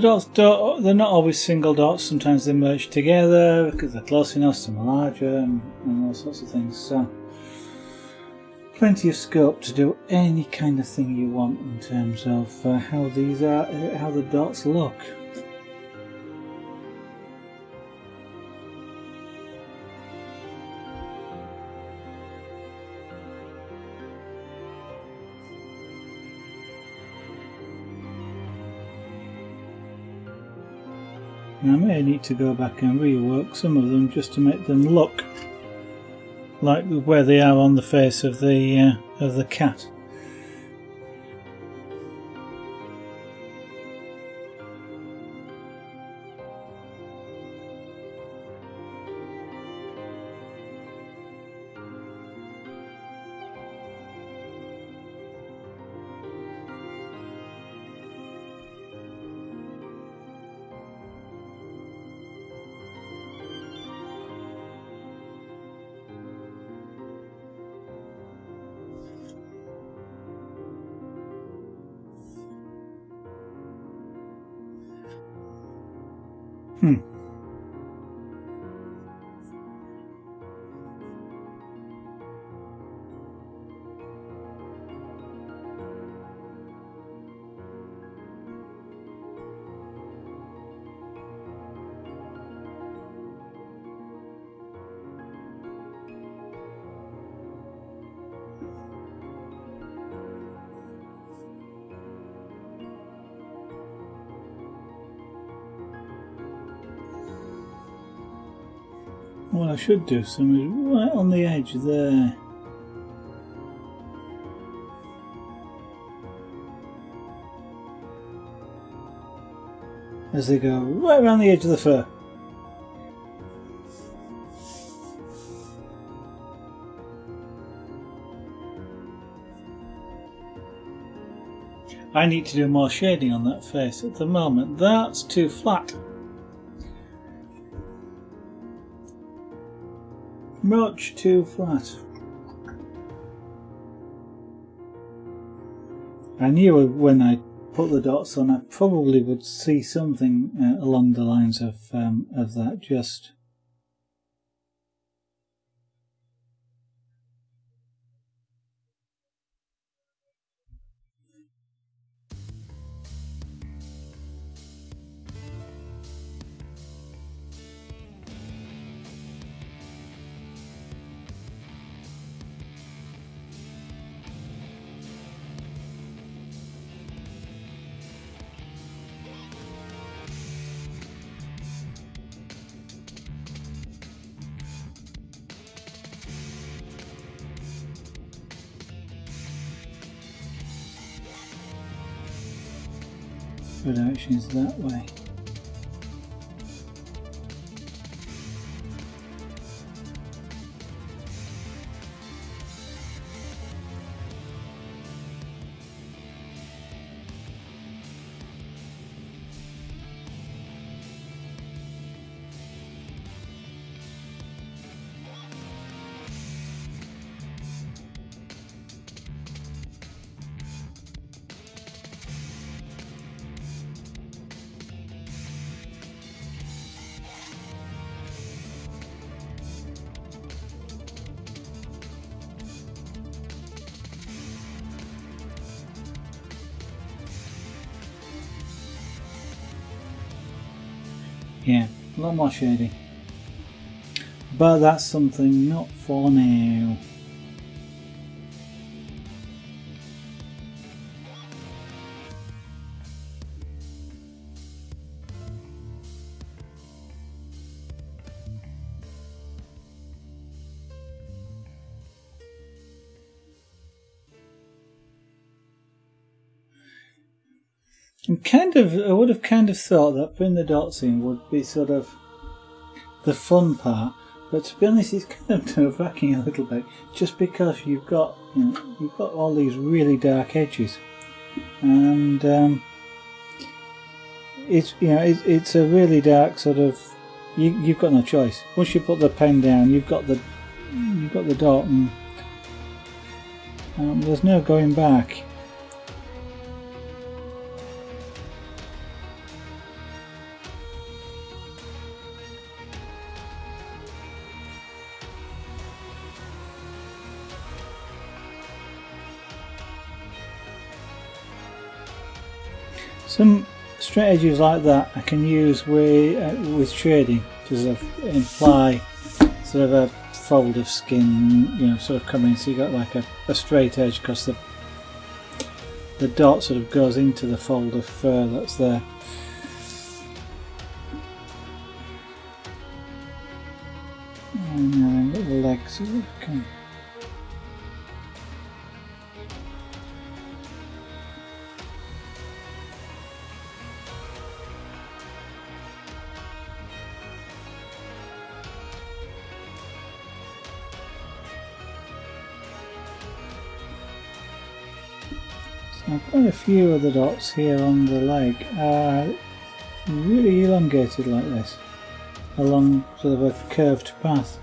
The dots, don't, they're not always single dots, sometimes they merge together because they're close enough, some are larger and, and all sorts of things. So, plenty of scope to do any kind of thing you want in terms of uh, how these are, uh, how the dots look. May need to go back and rework some of them just to make them look like where they are on the face of the uh, of the cat. Should do some is right on the edge there. As they go right around the edge of the fur. I need to do more shading on that face at the moment. That's too flat. Much too flat. I knew when I put the dots on I probably would see something uh, along the lines of um, of that just that way. More shading. But that's something not for now. And kind of, I would have kind of thought that putting the dots in would be sort of the fun part, but to be honest, it's kind of nerve wracking a little bit, just because you've got, you know, you've got all these really dark edges, and um, it's, you know, it's, it's a really dark sort of. You, you've got no choice. Once you put the pen down, you've got the, you've got the dot, and um, there's no going back. Some strategies like that I can use with, uh, with shading to sort of imply sort of a fold of skin, you know, sort of coming so you got like a, a straight edge because the the dot sort of goes into the fold of fur that's there. And then little legs come. Few of the dots here on the leg are really elongated like this along sort of a curved path.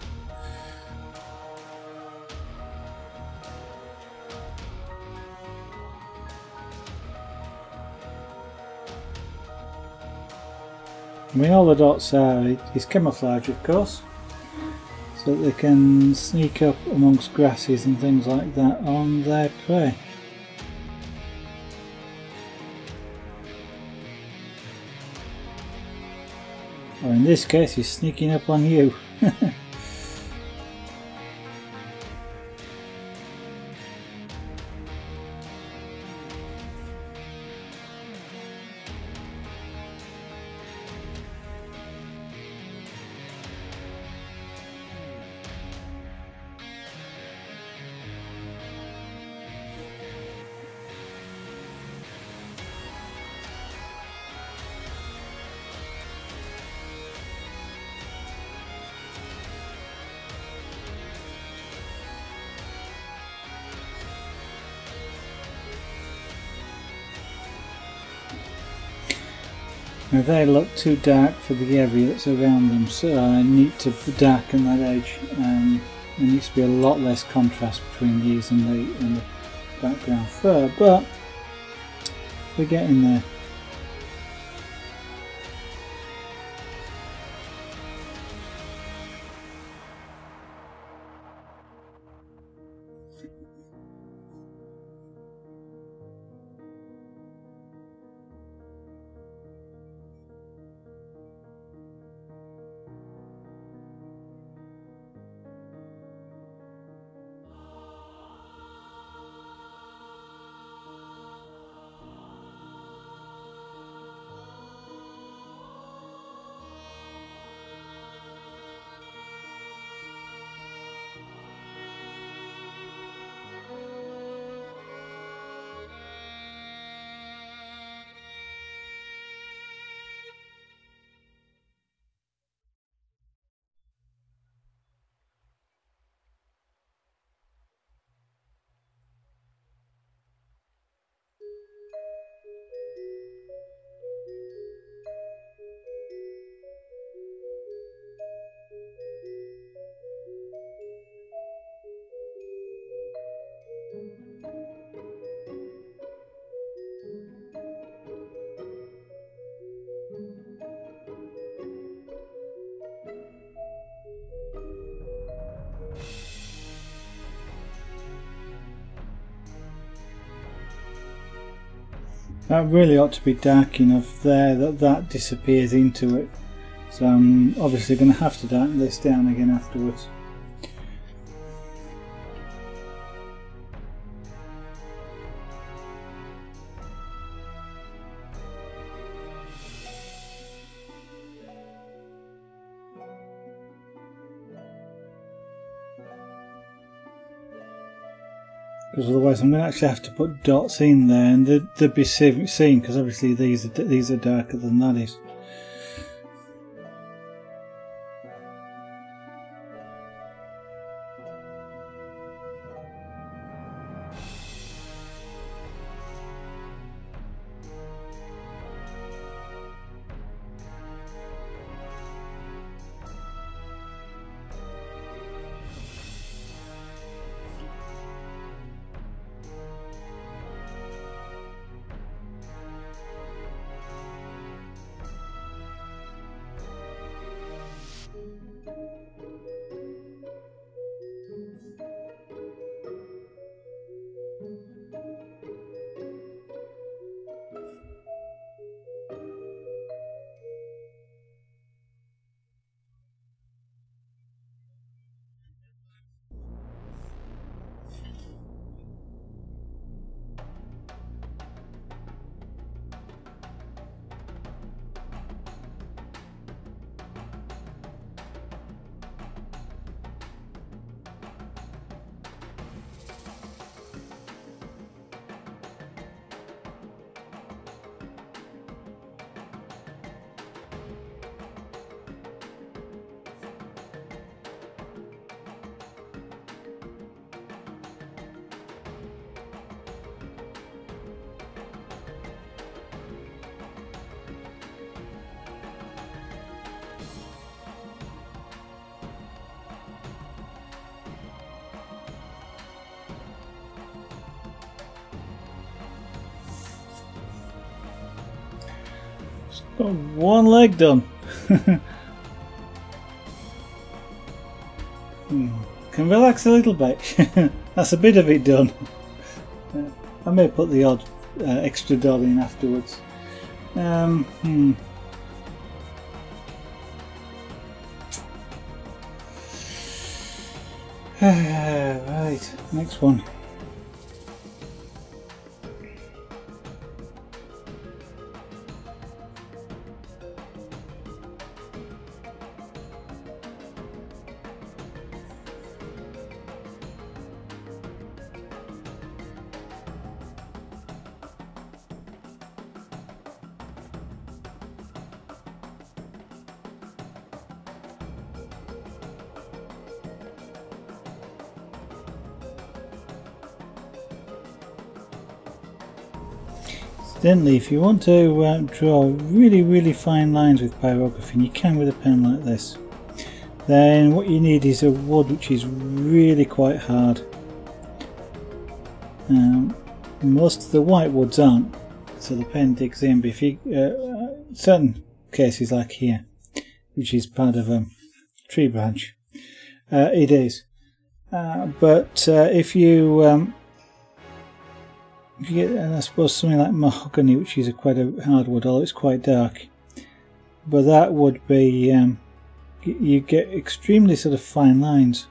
I mean all the dots are is camouflage of course so that they can sneak up amongst grasses and things like that on their prey. In this case, he's sneaking up on you. Now they look too dark for the area that's around them, so I need to darken that edge. Um, there needs to be a lot less contrast between these and the, and the background fur, but we're getting there. That really ought to be dark enough there that that disappears into it So I'm obviously going to have to darken this down again afterwards. I'm going to actually have to put dots in there and they'd, they'd be seen because obviously these are, these are darker than that is. Done. Can relax a little bit. That's a bit of it done. I may put the odd uh, extra doll in afterwards. Um, hmm. right, next one. Incidentally, if you want to uh, draw really, really fine lines with pyrography, and you can with a pen like this, then what you need is a wood which is really quite hard. Um, most of the white woods aren't, so the pen digs in, but if you, uh, certain cases like here, which is part of a tree branch, uh, it is. Uh, but uh, if you um, you get, I suppose, something like mahogany, which is a quite a hardwood, although it's quite dark. But that would be, um, you get extremely sort of fine lines.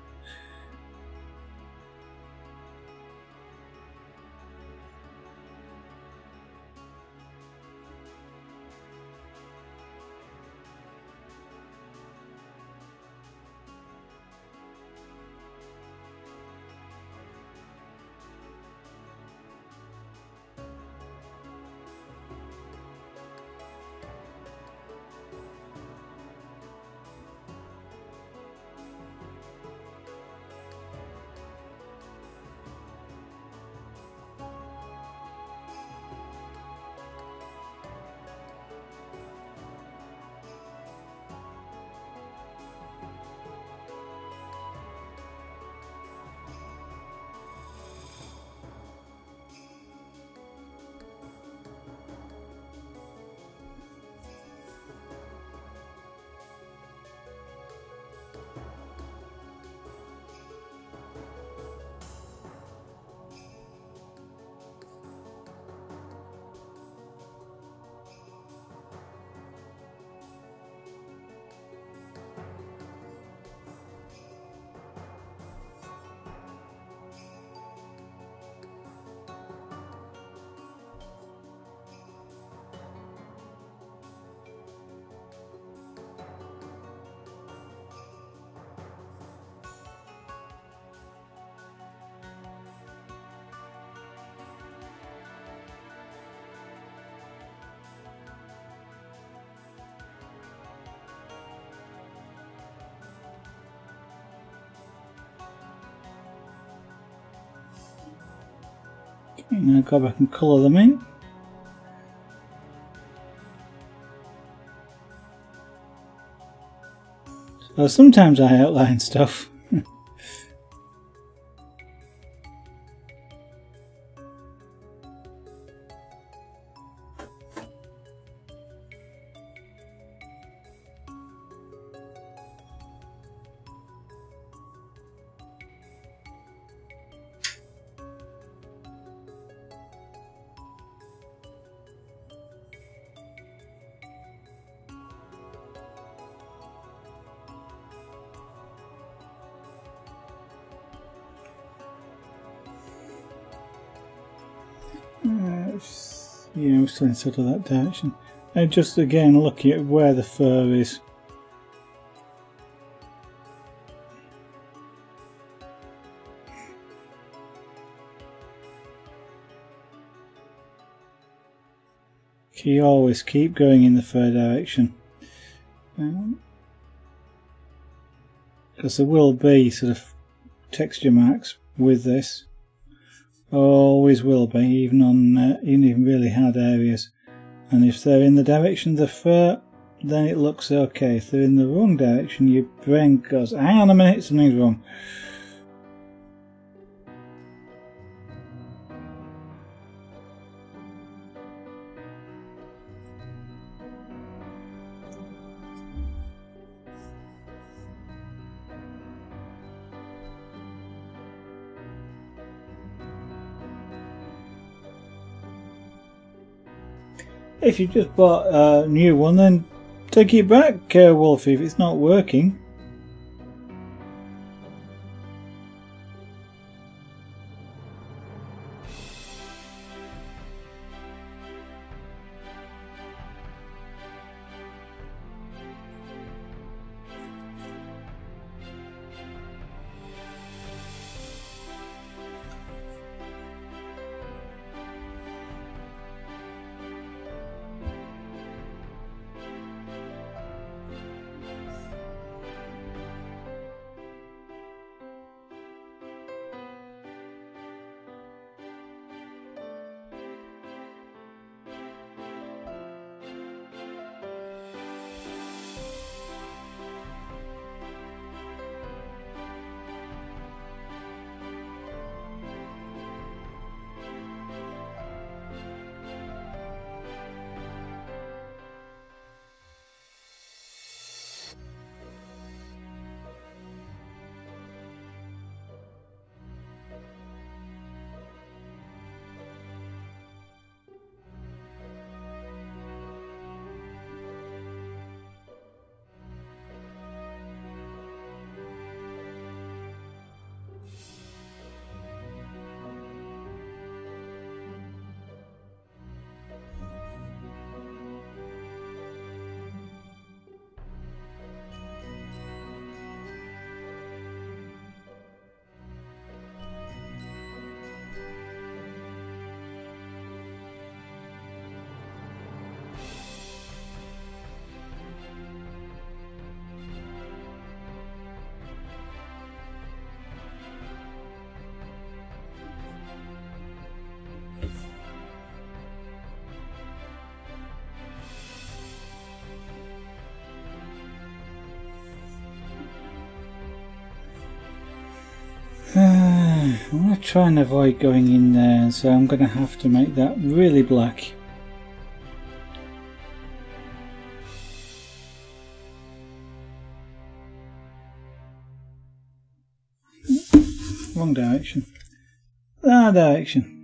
Now go back and colour them in. So sometimes I outline stuff. Yeah, we're still in sort of that direction. And just again looking at where the fur is. You always keep going in the fur direction. Because um, there will be sort of texture marks with this. Always will be, even on uh, even really hard areas. And if they're in the direction of the fur, then it looks okay. If they're in the wrong direction, your brain goes, hang on a minute, something's wrong. If you just bought a new one, then take it back, uh, Wolfie, if it's not working. Try and avoid going in there, so I'm going to have to make that really black. Wrong direction. That direction.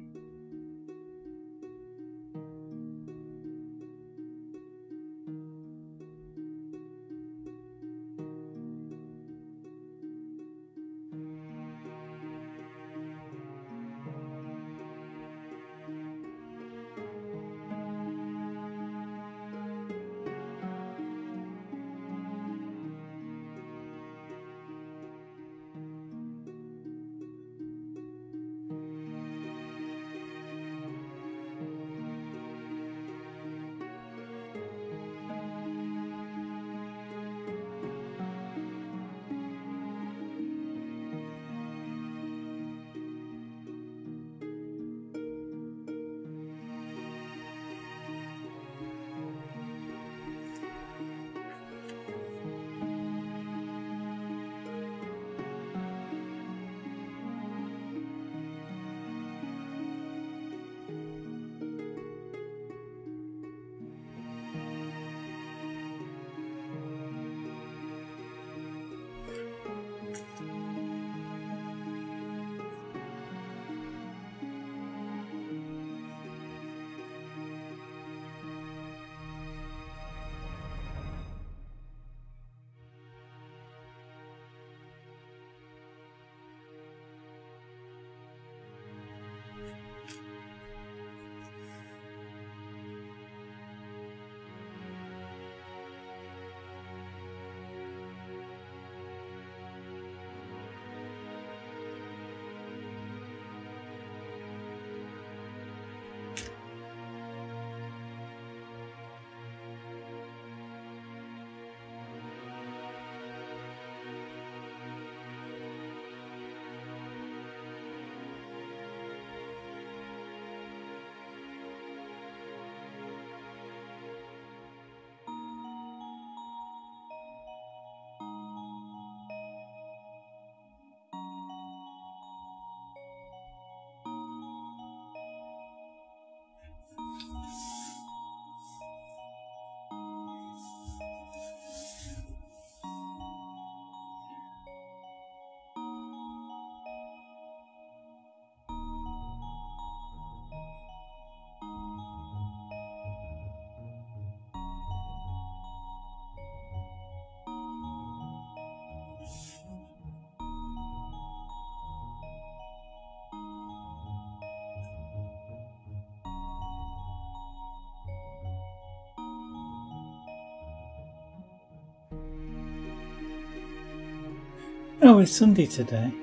Oh, it's Sunday today.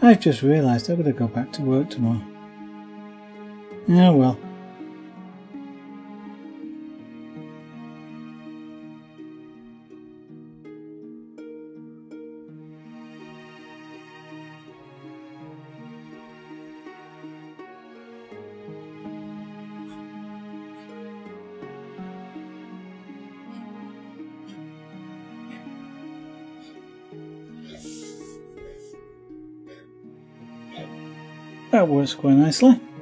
I've just realised I've got to go back to work tomorrow. Oh well. Works quite nicely.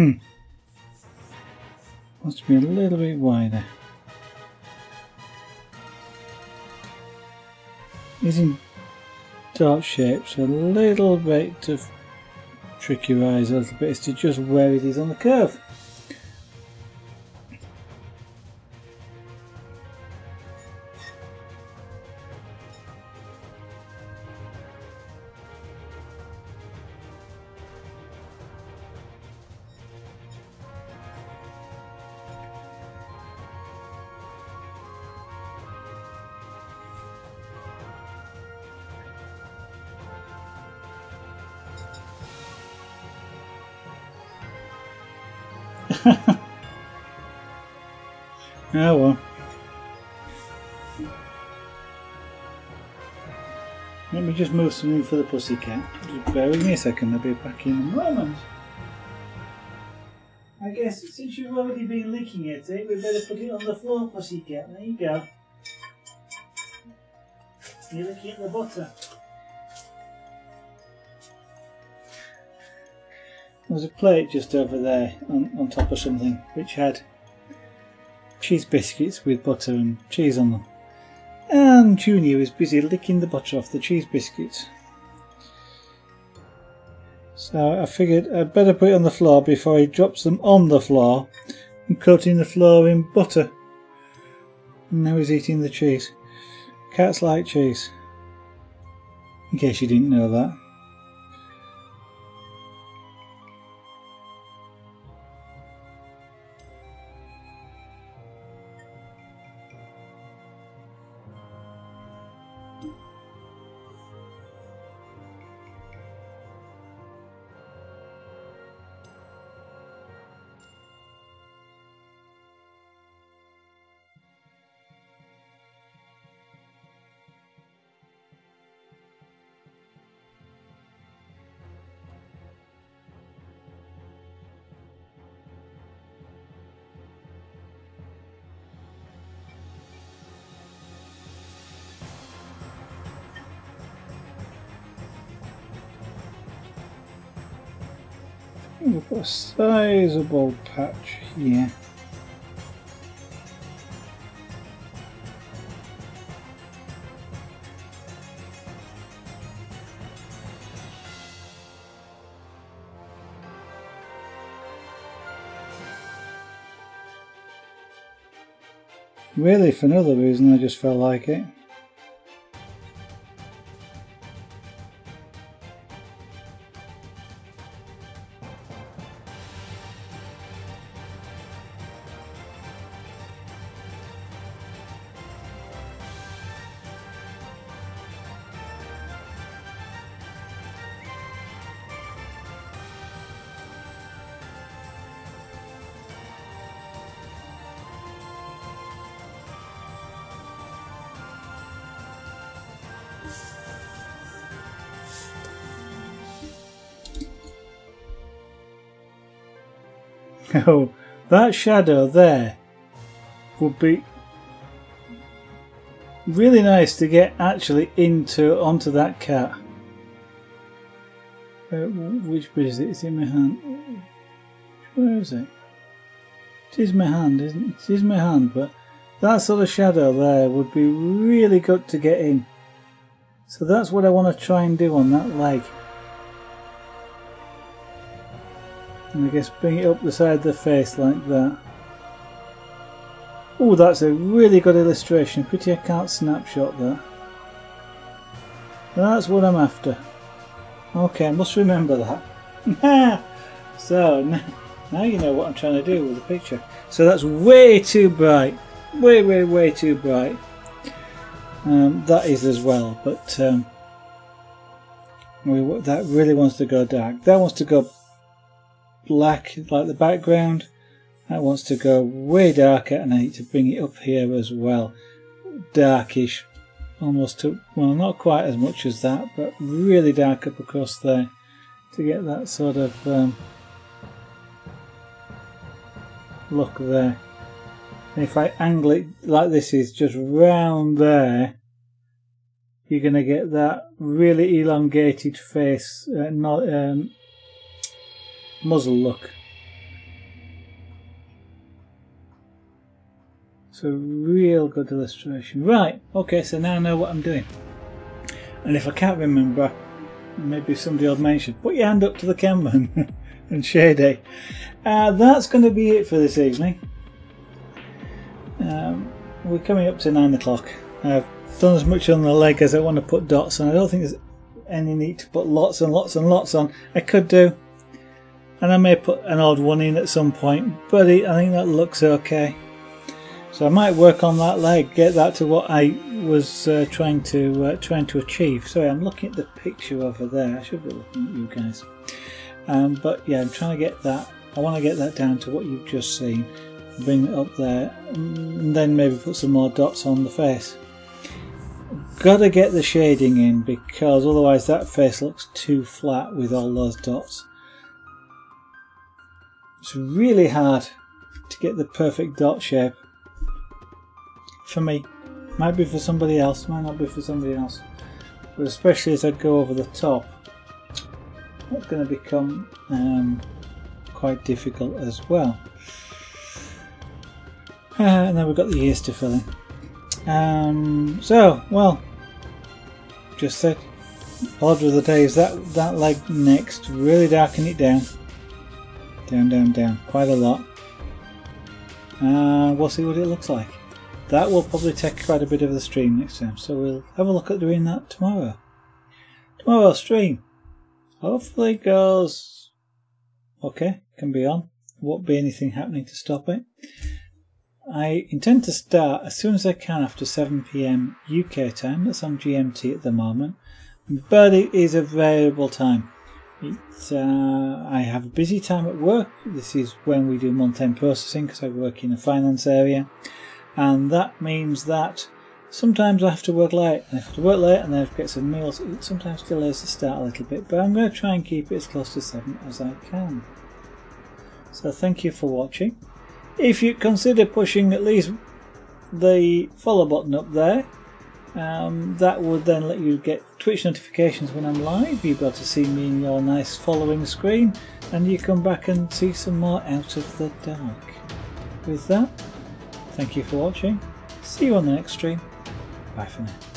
Hmm. Must be a little bit wider. Using dark shapes a little bit to trick your eyes a little bit is to just where it is on the curve. Just move something for the pussycat. Just bear with me a second, I'll be back in a moment. I guess since you've already been licking it, eh, we'd better put it on the floor, pussycat. There you go. You're licking at the butter. There was a plate just over there on, on top of something which had cheese biscuits with butter and cheese on them. And Junior was busy licking the butter off the cheese biscuits. So I figured I'd better put it on the floor before he drops them on the floor and coating the floor in butter. And now he's eating the cheese. Cats like cheese. In case you didn't know that. A sizable patch here. Really, for another reason, I just felt like it. That shadow there would be really nice to get actually into onto that cat. Uh, which bit is it? It's in my hand. Where is it? It is my hand, isn't it? It is my hand, but that sort of shadow there would be really good to get in. So that's what I want to try and do on that leg. And I guess bring it up the side of the face like that. Oh, that's a really good illustration. Pretty I can't snapshot that. That's what I'm after. Okay, I must remember that. so, now you know what I'm trying to do with the picture. So that's way too bright. Way, way, way too bright. Um, that is as well, but um, we, that really wants to go dark. That wants to go black like the background. That wants to go way darker and I need to bring it up here as well. Darkish, almost to, well not quite as much as that, but really dark up across there to get that sort of um, look there. And if I angle it like this is just round there, you're going to get that really elongated face, uh, not, um, muzzle look. It's a real good illustration. Right, okay, so now I know what I'm doing. And if I can't remember, maybe somebody will mention, put your hand up to the camera and, shade Uh, that's going to be it for this evening. Um, we're coming up to 9 o'clock. I've done as much on the leg as I want to put dots on. I don't think there's any need to put lots and lots and lots on. I could do, and I may put an odd one in at some point but I think that looks okay. So I might work on that leg get that to what I was uh, trying to uh, trying to achieve. Sorry I'm looking at the picture over there. I should be looking at you guys. Um, but yeah I'm trying to get that I want to get that down to what you've just seen. Bring it up there and then maybe put some more dots on the face. Gotta get the shading in because otherwise that face looks too flat with all those dots it's really hard to get the perfect dot shape. For me. Might be for somebody else, might not be for somebody else. But especially as I go over the top, that's going to become um, quite difficult as well. Uh, and then we've got the ears to fill in. Um, so, well, just said, order of the day is that, that leg next, really darken it down. Down, down, down. Quite a lot. And uh, we'll see what it looks like. That will probably take quite a bit of the stream next time, so we'll have a look at doing that tomorrow. Tomorrow stream. Hopefully goes okay, can be on. Won't be anything happening to stop it. I intend to start as soon as I can after 7pm UK time, that's on GMT at the moment, but it is a variable time. Uh, I have a busy time at work. This is when we do month-end processing because I work in the finance area, and that means that sometimes I have to work late. And if I have to work late and then I have to get some meals, it sometimes delays the start a little bit. But I'm going to try and keep it as close to seven as I can. So thank you for watching. If you consider pushing at least the follow button up there, um, that would then let you get Twitch notifications when I'm live. You'll be able to see me in your nice following screen, and you come back and see some more Out of the Dark. With that, thank you for watching. See you on the next stream. Bye for now.